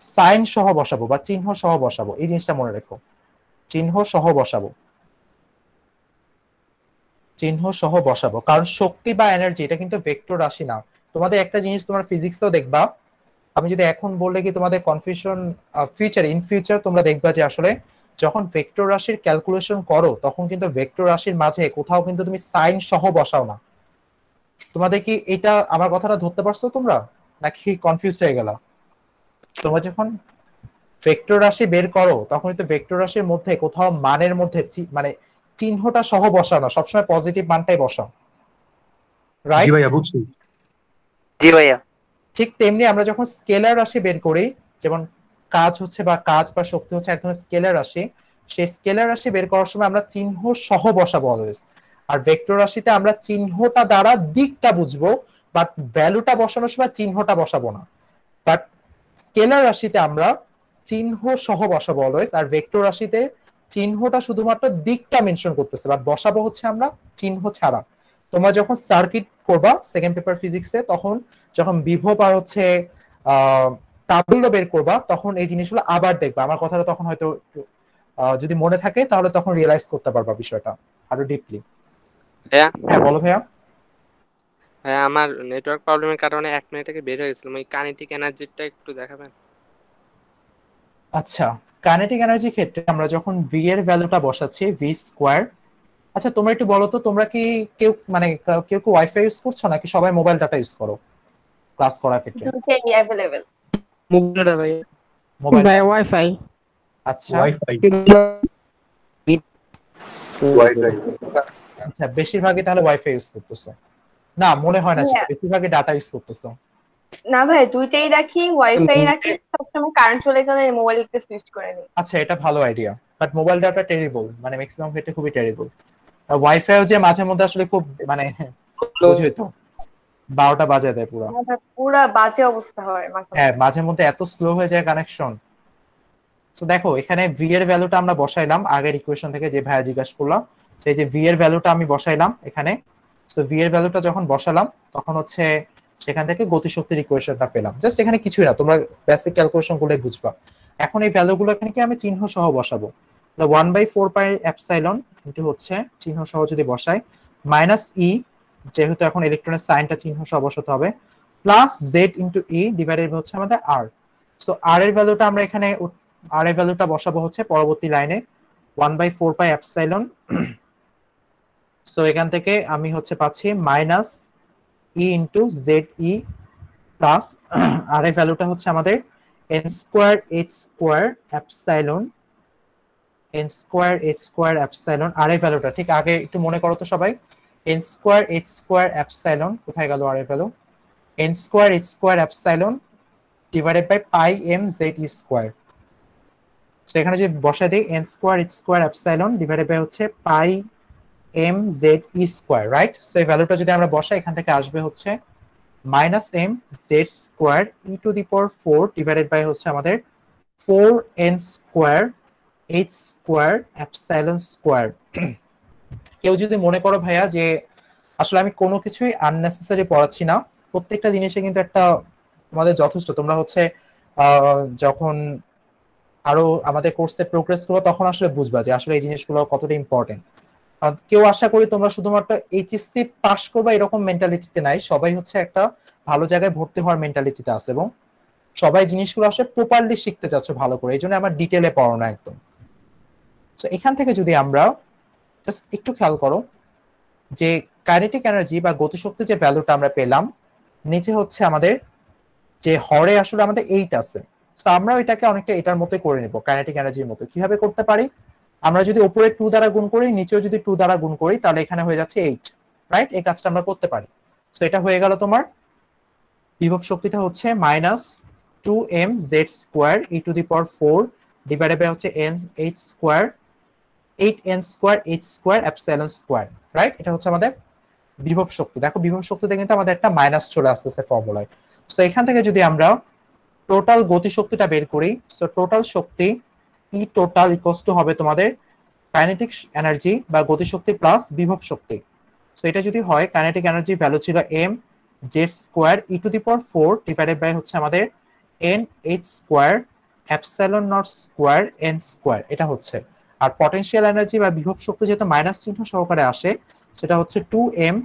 সাইন সহ বসাবো বা চিহ্ন সহ বসাবো। এই জিনিসটা মনে রেখো। চিহ্ন সহ বসাবো। চিহ্ন সহ বসাবো। কারণ শক্তি বা এনার্জি এটা কিন্তু ভেক্টর রাশি না। তোমাদের একটা জিনিস তোমার ফিজিক্সও দেখবা আমি যদি এখন বললে কি তোমাদের কনফিউশন ফিউচার ইন ফিউচার তোমরা দেখবা যে আসলে যখন ভেক্টর রাশির ক্যালকুলেশন করো তখন কিন্তু ভেক্টর রাশির মাঝে কোথাও কিন্তু তুমি সাইন সহ বসাও না। তোমাদের কি এটা আমার কথাটা ধরতে পারছ তোমরা? নাকি কনফিউজ হয়ে গেল? তোমরা যখন ভেক্টর রাশি বের করো তখন কিন্তু ভেক্টর রাশির মধ্যে কোথাও মানের মধ্যে চি- মানে চিহ্নটা সহ বসাও না সবসময় পজিটিভ মানটাই বসাও। জি রাইট ভাইয়া বুঝছি। জি ভাইয়া। ঠিক তেমনি আমরা যখন স্কেলার রাশি বের করি, যেমন কাজ হচ্ছে বা কাজ বা শক্তি হচ্ছে এক ধরনের স্কেলার রাশি, সেই স্কেলার রাশি বের করার সময় আমরা চিহ্ন সহ বসাবো অলওয়েজ আর ভেক্টর রাশিতে আমরা চিহ্নটা দ্বারা দিকটা বুঝব বাট ভ্যালুটা বসানোর সময় চিহ্নটা বসাবো না। বাট স্কেলার রাশিতে আমরা চিহ্ন সহ বসাবো অলওয়েজ আর ভেক্টর রাশিতে চিহ্নটা শুধুমাত্র দিকটা মেনশন করতেছে বাট বসাবো হচ্ছে আমরা চিহ্ন ছাড়া। তোমরা যখন সার্কিট করবা সেকেন্ড পেপার ফিজিক্সে তখন যখন বিভব আর হচ্ছে তাবল্য বের করবা তখন এই জিনিসগুলো আবার দেখবা। আমার কথাটা তখন হয়তো যদি মনে থাকে তাহলে তখন রিয়েলাইজ করতে পারবা বিষয়টা আরও ডিপলি হ্যাঁ বলো ভাইয়া। ভাইয়া আমার নেটওয়ার্ক প্রবলেমের কারণে এক মিনিট আগে বের হয়ে গেছিলাম। ওই কাইনেটিক এনার্জিটা একটু দেখাবেন? আচ্ছা কাইনেটিক এনার্জি ক্ষেত্রে আমরা যখন ভি এর ভ্যালুটা বসাচ্ছি ভি স্কোয়ার আচ্ছা তোমরা একটু বলো তো তোমরা কি কেউ মানে কেউ কেউ ওয়াইফাই ইউজ করছ নাকি সবাই মোবাইল ডাটা ইউজ করো ক্লাস করার ক্ষেত্রে? দুটাই অ্যাভেলেবেল মুগলাটা ভাইয়া। মোবাইল ভাই ওয়াইফাই আচ্ছা। ওয়াইফাই আচ্ছা বেশিরভাগই তাহলে ওয়াইফাই ইউজ করতেছো। না মনে হয় না। বেশিরভাগই ডাটা ইউজ করতেছো। না ভাই দুইটাই রাখি ওয়াইফাই রাখি সবসময় কারেন্ট চলে গেলে মোবাইল একটু সুইচ করে নিই। আচ্ছা এটা ভালো idea but mobile data terrible মানে ম্যাক্সিমাম ক্ষেত্রে খুবই টেরিবল ওয়াইফাইও যে মাঝে মধ্যে আসলে খুব মানে বুঝই তো। বারোটা বাজে দেয় পুরো। ভাই পুরা বাজে অবস্থা হয় মাঝে হ্যাঁ মাঝে মধ্যে এত স্লো হয়ে যায় কানেকশন তো দেখো এখানে ভি এর ভ্যালুটা আমরা বসাইলাম আগের ইকুয়েশন থেকে যে ভাইয়া জিজ্ঞাসা করলাম সেই যে ভি এর ভ্যালুটা আমি বসাইলাম এখানে। সো ভি এর ভ্যালুটা যখন বসালাম তখন হচ্ছে সেখান থেকে গতিশক্তির ইকুয়েশনটা পেলাম। জাস্ট এখানে কিছুই না তোমরা বেসিক ক্যালকুলেশন গুলোই বুঝবা। এখন এই ভ্যালুগুলো এখানে কি আমি চিহ্ন সহ বসাবো? One by four pi epsilon into হচ্ছে, চিহ্ন সহ যদি বসাই মাইনাস ই যেহেতু এখন ইলেকট্রনের সাইনটা চিহ্ন সহ বসাতে হবে plus Z into E divided হচ্ছে আমাদের আর সো আর এর ভ্যালুটা আমরা এখানে আর এর ভ্যালুটা বসাবো হচ্ছে পরবর্তী লাইনে one by four pi epsilon so এখান থেকে আমি হচ্ছে পাচ্ছি minus E into Z E plus R এর ভ্যালুটা হচ্ছে আমাদের N square H square epsilon N square H square epsilon R এর ভ্যালুটা ঠিক আগে একটু মনে করো তো সবাই। N square H square epsilon কোথায় গেল আর এর value N square H square epsilon divided by pi M Z E square তো এখানে যদি বসাই দিই N square H square epsilon divided by হচ্ছে pi M Z E square right so এই ভ্যালুটা যদি আমরা বসাই, এখান থেকে আসবে হচ্ছে minus M Z square E to the power four divided by হচ্ছে আমাদের four N square H square epsilon square কেউ যদি মনে করো ভাইয়া যে আসলে আমি কোনো কিছুই আননেসেসারি পড়াচ্ছি না, প্রত্যেকটা জিনিসে কিন্তু একটা তোমাদের যথেষ্ট। তোমরা হচ্ছে যখন আরও আমাদের কোর্সে প্রোগ্রেস করব, তখন আসলে বুঝবা যে আসলে এই জিনিসগুলো কতটা ইম্পর্টেন্ট কেউ আশা করি তোমরা শুধুমাত্র এইচএসসি পাস করবা এরকম মেন্টালিটিতে নাই। সবাই হচ্ছে একটা ভালো জায়গায় ভর্তি হওয়ার মেন্টালিটিতে আছে এবং সবাই জিনিসগুলো আসলে প্রপারলি শিখতে চাচ্ছ ভালো করে। এই জন্য আমার ডিটেলে পড়ানো একদম। তো এখান থেকে যদি আমরা জাস্ট একটু খেয়াল করো যে কাইনেটিক এনার্জি বা গতিশক্তি যে ভ্যালুটা আমরা পেলাম, নিচে হচ্ছে আমাদের যে হরে আসলে আমাদের এইট আছে। তো আমরা এটাকে অনেকটা এটার মতোই করে নিব কাইনেটিক এনার্জির মতো। কীভাবে করতে পারি? আমরা যদি উপরে টু দ্বারা গুণ করি, নিচেও যদি টু দ্বারা গুণ করি, তাহলে এখানে হয়ে যাচ্ছে এইট রাইট এই কাজটা আমরা করতে পারি। সো এটা হয়ে গেল তোমার বিভব শক্তিটা হচ্ছে minus two M Z square E to the power four divided by হচ্ছে N eight square eight N square H square epsilon square right এটা হচ্ছে আমাদের বিভব শক্তি। দেখো বিভব শক্তিতে কিন্তু আমাদের একটা মাইনাস চলে আসতেছে ফর্মুলায় সো এখান থেকে যদি আমরা টোটাল গতি শক্তিটা বের করি সো টোটাল শক্তি ই টোটাল ইকোয়াস টু হবে তোমাদের কাইনেটিক এনার্জি বা গতি শক্তি প্লাস বিভব শক্তি। সো এটা যদি হয় কাইনেটিক এনার্জি ভ্যালু ছিল M Z square E to the power four divided by হচ্ছে আমাদের N H square epsilon naught square N square এটা হচ্ছে। আর পটেনশিয়াল এনার্জি বা বিভব শক্তি যেহেতু মাইনাস চিহ্ন সহকারে আসে, সেটা হচ্ছে two M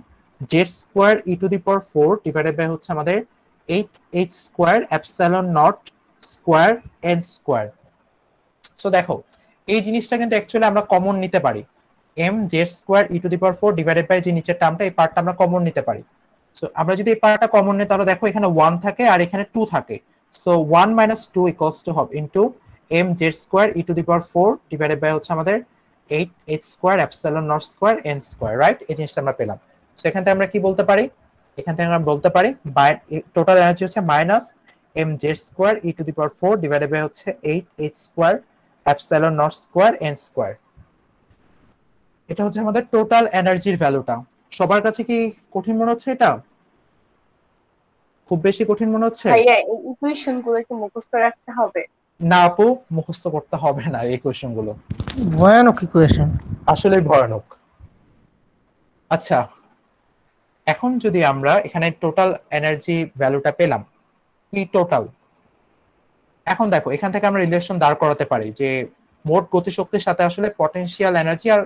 Z square E to the power four divided by হচ্ছে আমাদের eight H square epsilon naught square N square so দেখো, এই জিনিসটা কিন্তু অ্যাকচুয়ালি আমরা কমন নিতে পারি। M Z square E to the power four divided by যে নিচের টার্মটা এই পার্টটা আমরা কমন নিতে পারি। সো আমরা যদি এই পার্টটা কমন নিই, তাহলে দেখো এখানে ওয়ান থাকে আর এখানে টু থাকে। So one minus two equals two হবে into M Z square E to the power four divided by হচ্ছে আমাদের eight eight square epsilon naught square N square right এই জিনিসটা আমরা পেলাম। সো এখান থেকে আমরা কি বলতে পারি? এখান থেকে আমরা বলতে পারি টোটাল এনার্জি হচ্ছে minus M Z square E to the power four divided by হচ্ছে eight eight square epsilon naught square N square এটা হচ্ছে আমাদের টোটাল এনার্জির ভ্যালুটা সবার কাছে কি কঠিন মনে হচ্ছে এটা? খুব বেশি কঠিন মনে হচ্ছে? ভাইয়া ইকুয়েশনগুলো কি মুখস্থ রাখতে হবে। না আপু মুখস্থ করতে হবে না এই কোয়েশ্চেনগুলো। ভয়ানক ইকুয়েশন আসলে ভয়ানক। আচ্ছা এখন যদি আমরা এখানে টোটাল এনার্জি ভ্যালুটা পেলাম কি টোটাল এখন দেখো এখান থেকে আমরা রিলেশন দাঁড় করাতে পারি যে মোট গতিশক্তির সাথে আসলে পটেনশিয়াল এনার্জি আর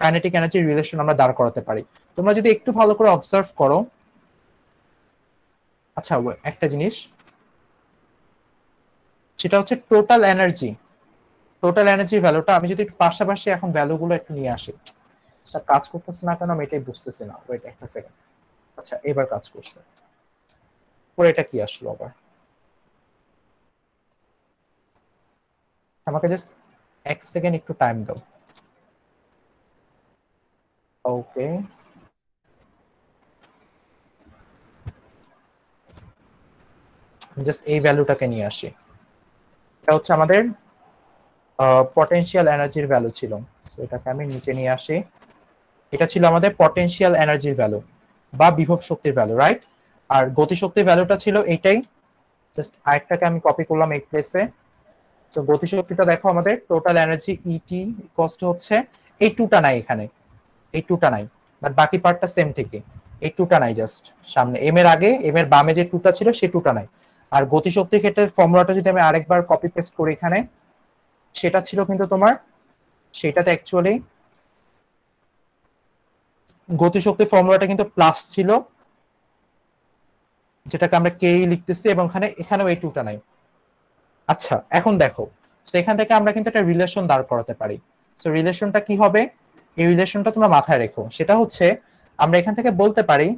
কাইনেটিক এনার্জির রিলেশন আমরা দাঁড় করাতে পারি। তোমরা যদি একটু ভালো করে অবজার্ভ করো। আচ্ছা একটা জিনিস সেটা হচ্ছে টোটাল এনার্জি টোটাল এনার্জি ভ্যালুটা আমি যদি একটু পাশাপাশি এখন ভ্যালুগুলো একটু নিয়ে আসি। সেটা কাজ করতেছে না কেন আমি এটাই বুঝতেছি না। ওয়েট একটা সেকেন্ড আচ্ছা এবার কাজ করছে। পরে এটা কি আসলো আবার? আমাকে জাস্ট এক সেকেন্ড একটু টাইম দাও। ওকে জাস্ট এই ভ্যালুটাকে নিয়ে আসি। এটা হচ্ছে আমাদের পটেনশিয়াল এনার্জির ভ্যালু ছিল। সো এটাকে আমি নিচে নিয়ে আসি। এটা ছিল আমাদের পটেনশিয়াল এনার্জির ভ্যালু বা বিভব শক্তির ভ্যালু রাইট আর গতিশক্তির ভ্যালুটা ছিল এইটাই। জাস্ট আরেকটাকে আমি কপি করলাম এই প্লেসে তো গতিশক্তিটা দেখো আমাদের টোটাল এনার্জি ইটি কস্ট হচ্ছে এই টুটা নাই এখানে। এই টুটা নাই। বাট বাকি পার্টটা সেম থেকে এই টুটা নাই জাস্ট সামনে এম এর আগে এম এর বামে যে টুটা ছিল সেই টুটা নাই। আর গতিশক্তির ক্ষেত্রে ফর্মুলাটা যদি আমি আরেকবার কপি পেস্ট করি এখানে, সেটা ছিল কিন্তু তোমার, সেটাতে অ্যাকচুয়ালি গতিশক্তি ফর্মুলাটা কিন্তু প্লাস ছিল, যেটাকে আমরা কে লিখতেছি এবং এখানে, এখানেও এই টুটা নাই। আচ্ছা এখন দেখো তো এখান থেকে আমরা কিন্তু একটা রিলেশন দাঁড় করাতে পারি। তো রিলেশনটা কি হবে? এই রিলেশনটা তোমরা মাথায় রেখো। সেটা হচ্ছে, আমরা এখান থেকে বলতে পারি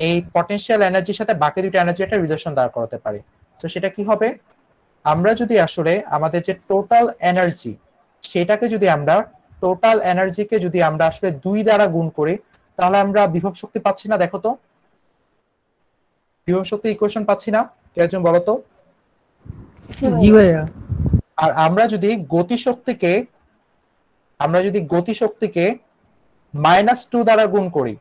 এই পটেনশিয়াল এনার্জির সাথে বাকি দুটো এনার্জি একটা রিলেশন দাঁড় করাতে পারি। তো সেটা কি হবে? আমরা যদি আসলে আমাদের যে টোটাল এনার্জি সেটাকে যদি আমরা টোটাল এনার্জিকে যদি আমরা আসলে দুই দ্বারা গুণ করি তাহলে আমরা বিভব শক্তি পাচ্ছি না দেখো তো। বিভব শক্তি ইকুয়েশন পাচ্ছি না একজন বলো তো? জি ভাইয়া। আর আমরা যদি গতিশক্তিকে আমরা যদি গতিশক্তিকে মাইনাস টু দ্বারা গুণ করি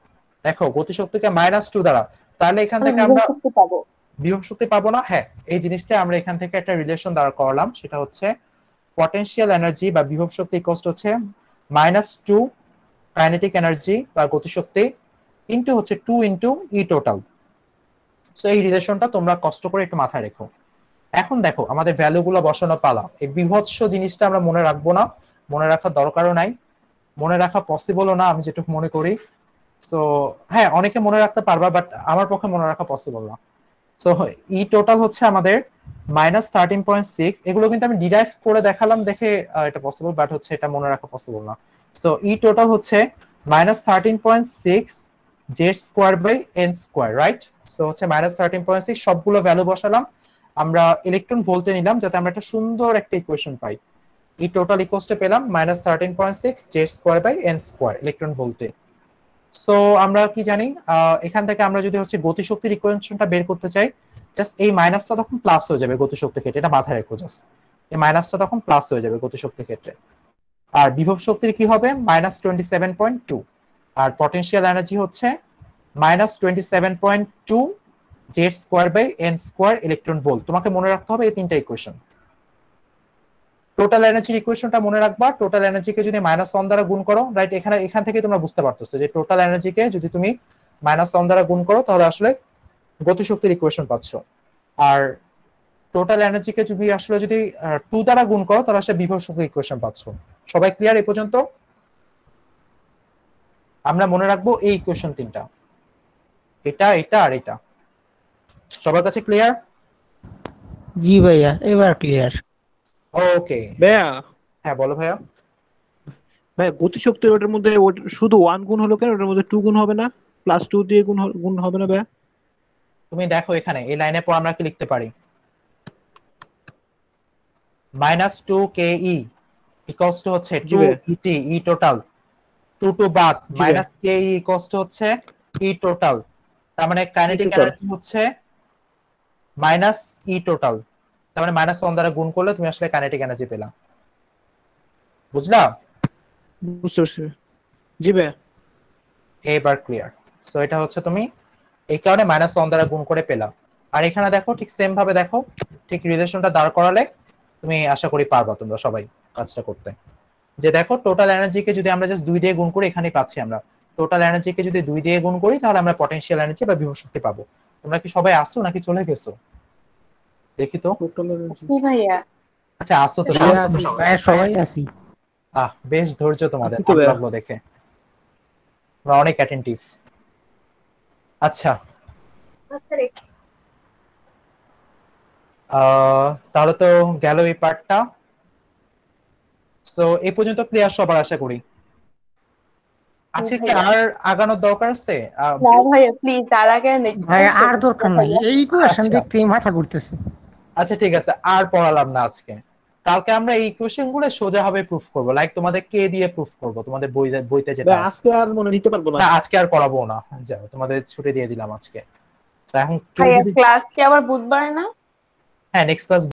দেখো গতিশক্তিকে মাইনাস টু দ্বারা। তাহলে এখান থেকে আমরা বিভব শক্তি পাবো না? হ্যাঁ এই জিনিসটা আমরা এখান থেকে একটা রিলেশন দ্বারা করলাম। সেটা হচ্ছে পটেনশিয়াল এনার্জি বা বিভব শক্তি কষ্ট হচ্ছে মাইনাস টু কাইনেটিক এনার্জি বা গতিশক্তি ইন্টু হচ্ছে two into E total so এই রিলেশনটা তোমরা কষ্ট করে একটু মাথায় রেখো। এখন দেখো আমাদের ভ্যালুগুলো বসানো পালা। এই বিভৎস জিনিসটা আমরা মনে রাখব না। মনে রাখার দরকারও নাই। মনে রাখা পসিবলও না আমি যেটুকু মনে করি। সো হ্যাঁ অনেকে মনে রাখতে পারবা বাট আমার পক্ষে মনে রাখা পসিবল না। সো ই টোটাল হচ্ছে আমাদের মাইনাস থার্টিন পয়েন্ট সিক্স এগুলো কিন্তু আমি ডিরাইভ করে দেখালাম, দেখে এটা পসিবল বাট হচ্ছে এটা মনে রাখা পসিবল না। সো ই টোটাল হচ্ছে minus thirteen point six Z square by N square right so হচ্ছে মাইনাস থার্টিন পয়েন্ট সিক্স সবগুলো ভ্যালু বসালাম। আমরা ইলেকট্রন ভোল্টে নিলাম, যাতে আমরা একটা সুন্দর একটা ইকুয়েশন পাই। ই টোটাল ইকোয়াসটা পেলাম minus thirteen point six Z square by N square electron ভোল্টে সো আমরা কি জানি এখান থেকে আমরা যদি হচ্ছে গতিশক্তির ইকুয়েশনটা বের করতে চাই জাস্ট এই মাইনাসটা তখন প্লাস হয়ে যাবে গতিশক্তি ক্ষেত্রে, এটা মাথায় রেখো জাস্ট এই মাইনাসটা তখন প্লাস হয়ে যাবে গতিশক্তি ক্ষেত্রে। আর বিভব শক্তির কি হবে? Minus twenty seven point two আর পটেনশিয়াল এনার্জি হচ্ছে minus twenty seven point two Z square by N square electron volt তোমাকে মনে রাখতে হবে এই তিনটা ইকুয়েশন টোটাল এনার্জির ইকুয়েশনটা মনে রাখবা। টোটাল এনার্জিকে যদি মাইনাস ওয়ান দ্বারা গুণ করো রাইট এখানে, এখান থেকে তোমরা বুঝতে পারতেছো যে টোটাল এনার্জিকে যদি তুমি মাইনাস ওয়ান দ্বারা গুণ করো, তাহলে আসলে গতিশক্তির ইকুয়েশন পাচ্ছ। আর টোটাল এনার্জিকে যদি আসলে যদি টু দ্বারা গুণ করো, তাহলে আসলে বিভব শক্তির ইকুয়েশন পাচ্ছ। সবাই ক্লিয়ার এই পর্যন্ত? আমরা মনে রাখব এই ইকুয়েশন তিনটা। এটা এটা আর এটা। সবার কাছে ক্লিয়ার জি ভাইয়া, এবার ক্লিয়ার ওকে ভাইয়া। হ্যাঁ বলো ভাইয়া। ভাইয়া গতিশক্তি ওটার মধ্যে শুধু ওয়ান গুণ হলো কেন? ওটার মধ্যে টু গুণ হবে না? প্লাস টু দিয়ে গুণ গুণ হবে না ভাইয়া? তুমি দেখো এখানে এই লাইনের পর আমরা কি লিখতে পারি? Minus two K E equals two হচ্ছে টু ইটি ই টোটাল টু টু বাদ। Minus K E equals two হচ্ছে ই টোটাল তার মানে কাইনেটিক এনার্জি হচ্ছে মাইনাস ই টোটাল তার মানে মাইনাস ওয়ান দ্বারা গুণ করলে তুমি আসলে কাইনেটিক এনার্জি পেলা। বুঝলা? বুঝতে পারছি। জি ভাইয়া এবার ক্লিয়ার সো এটা হচ্ছে তুমি এই কারণে মাইনাস ওয়ান দ্বারা গুণ করে পেলা। আর এখানে দেখো ঠিক সেম ভাবে দেখো ঠিক রিলেশনটা দাঁড় করালে তুমি আশা করি পারবা তোমরা সবাই কাজটা করতে। যে দেখো টোটাল এনার্জিকে যদি আমরা জাস্ট দুই দিয়ে গুণ করি এখানেই পাচ্ছি আমরা। টোটাল এনার্জিকে যদি দুই দিয়ে গুণ করি তাহলে আমরা পটেনশিয়াল এনার্জি বা বিভব শক্তি পাবো। তোমরা কি সবাই আসছো নাকি চলে গেছো? দেখি তো। ভাইয়া। আচ্ছা আসছো তো। তো সবাই। আছি আহ বেশ ধৈর্য তোমাদের। তো। লাগল দেখে। তোমরা অনেক অ্যাটেন্টিভ আচ্ছা। তাহলে তো গেল এই পার্টটা সো এই পর্যন্ত ক্লিয়ার সবার আশা করি। আছে কি আর আগানোর দরকার আছে? না ভাইয়া প্লিজ আর আগে ভাইয়া আর দরকার নাই। এই কোয়েশন আচ্ছা। দেখতেই মাথা ঘুরতেছে। আচ্ছা ঠিক আছে আর পড়ালাম না আজকে। কালকে আমরা এই কোশ্চেনগুলো সোজা ভাবে প্রুফ করব। লাইক তোমাদের কে দিয়ে প্রুফ করব? তোমাদের বই বইতে যেটা আজকে আর মনে নিতে পারব না। না আজকে আর করাবো না। যাও তোমাদের ছুটি দিয়ে দিলাম আজকে। এখন ক্লাস কি আবার বুধবার না? হ্যাঁ নেক্সট ক্লাস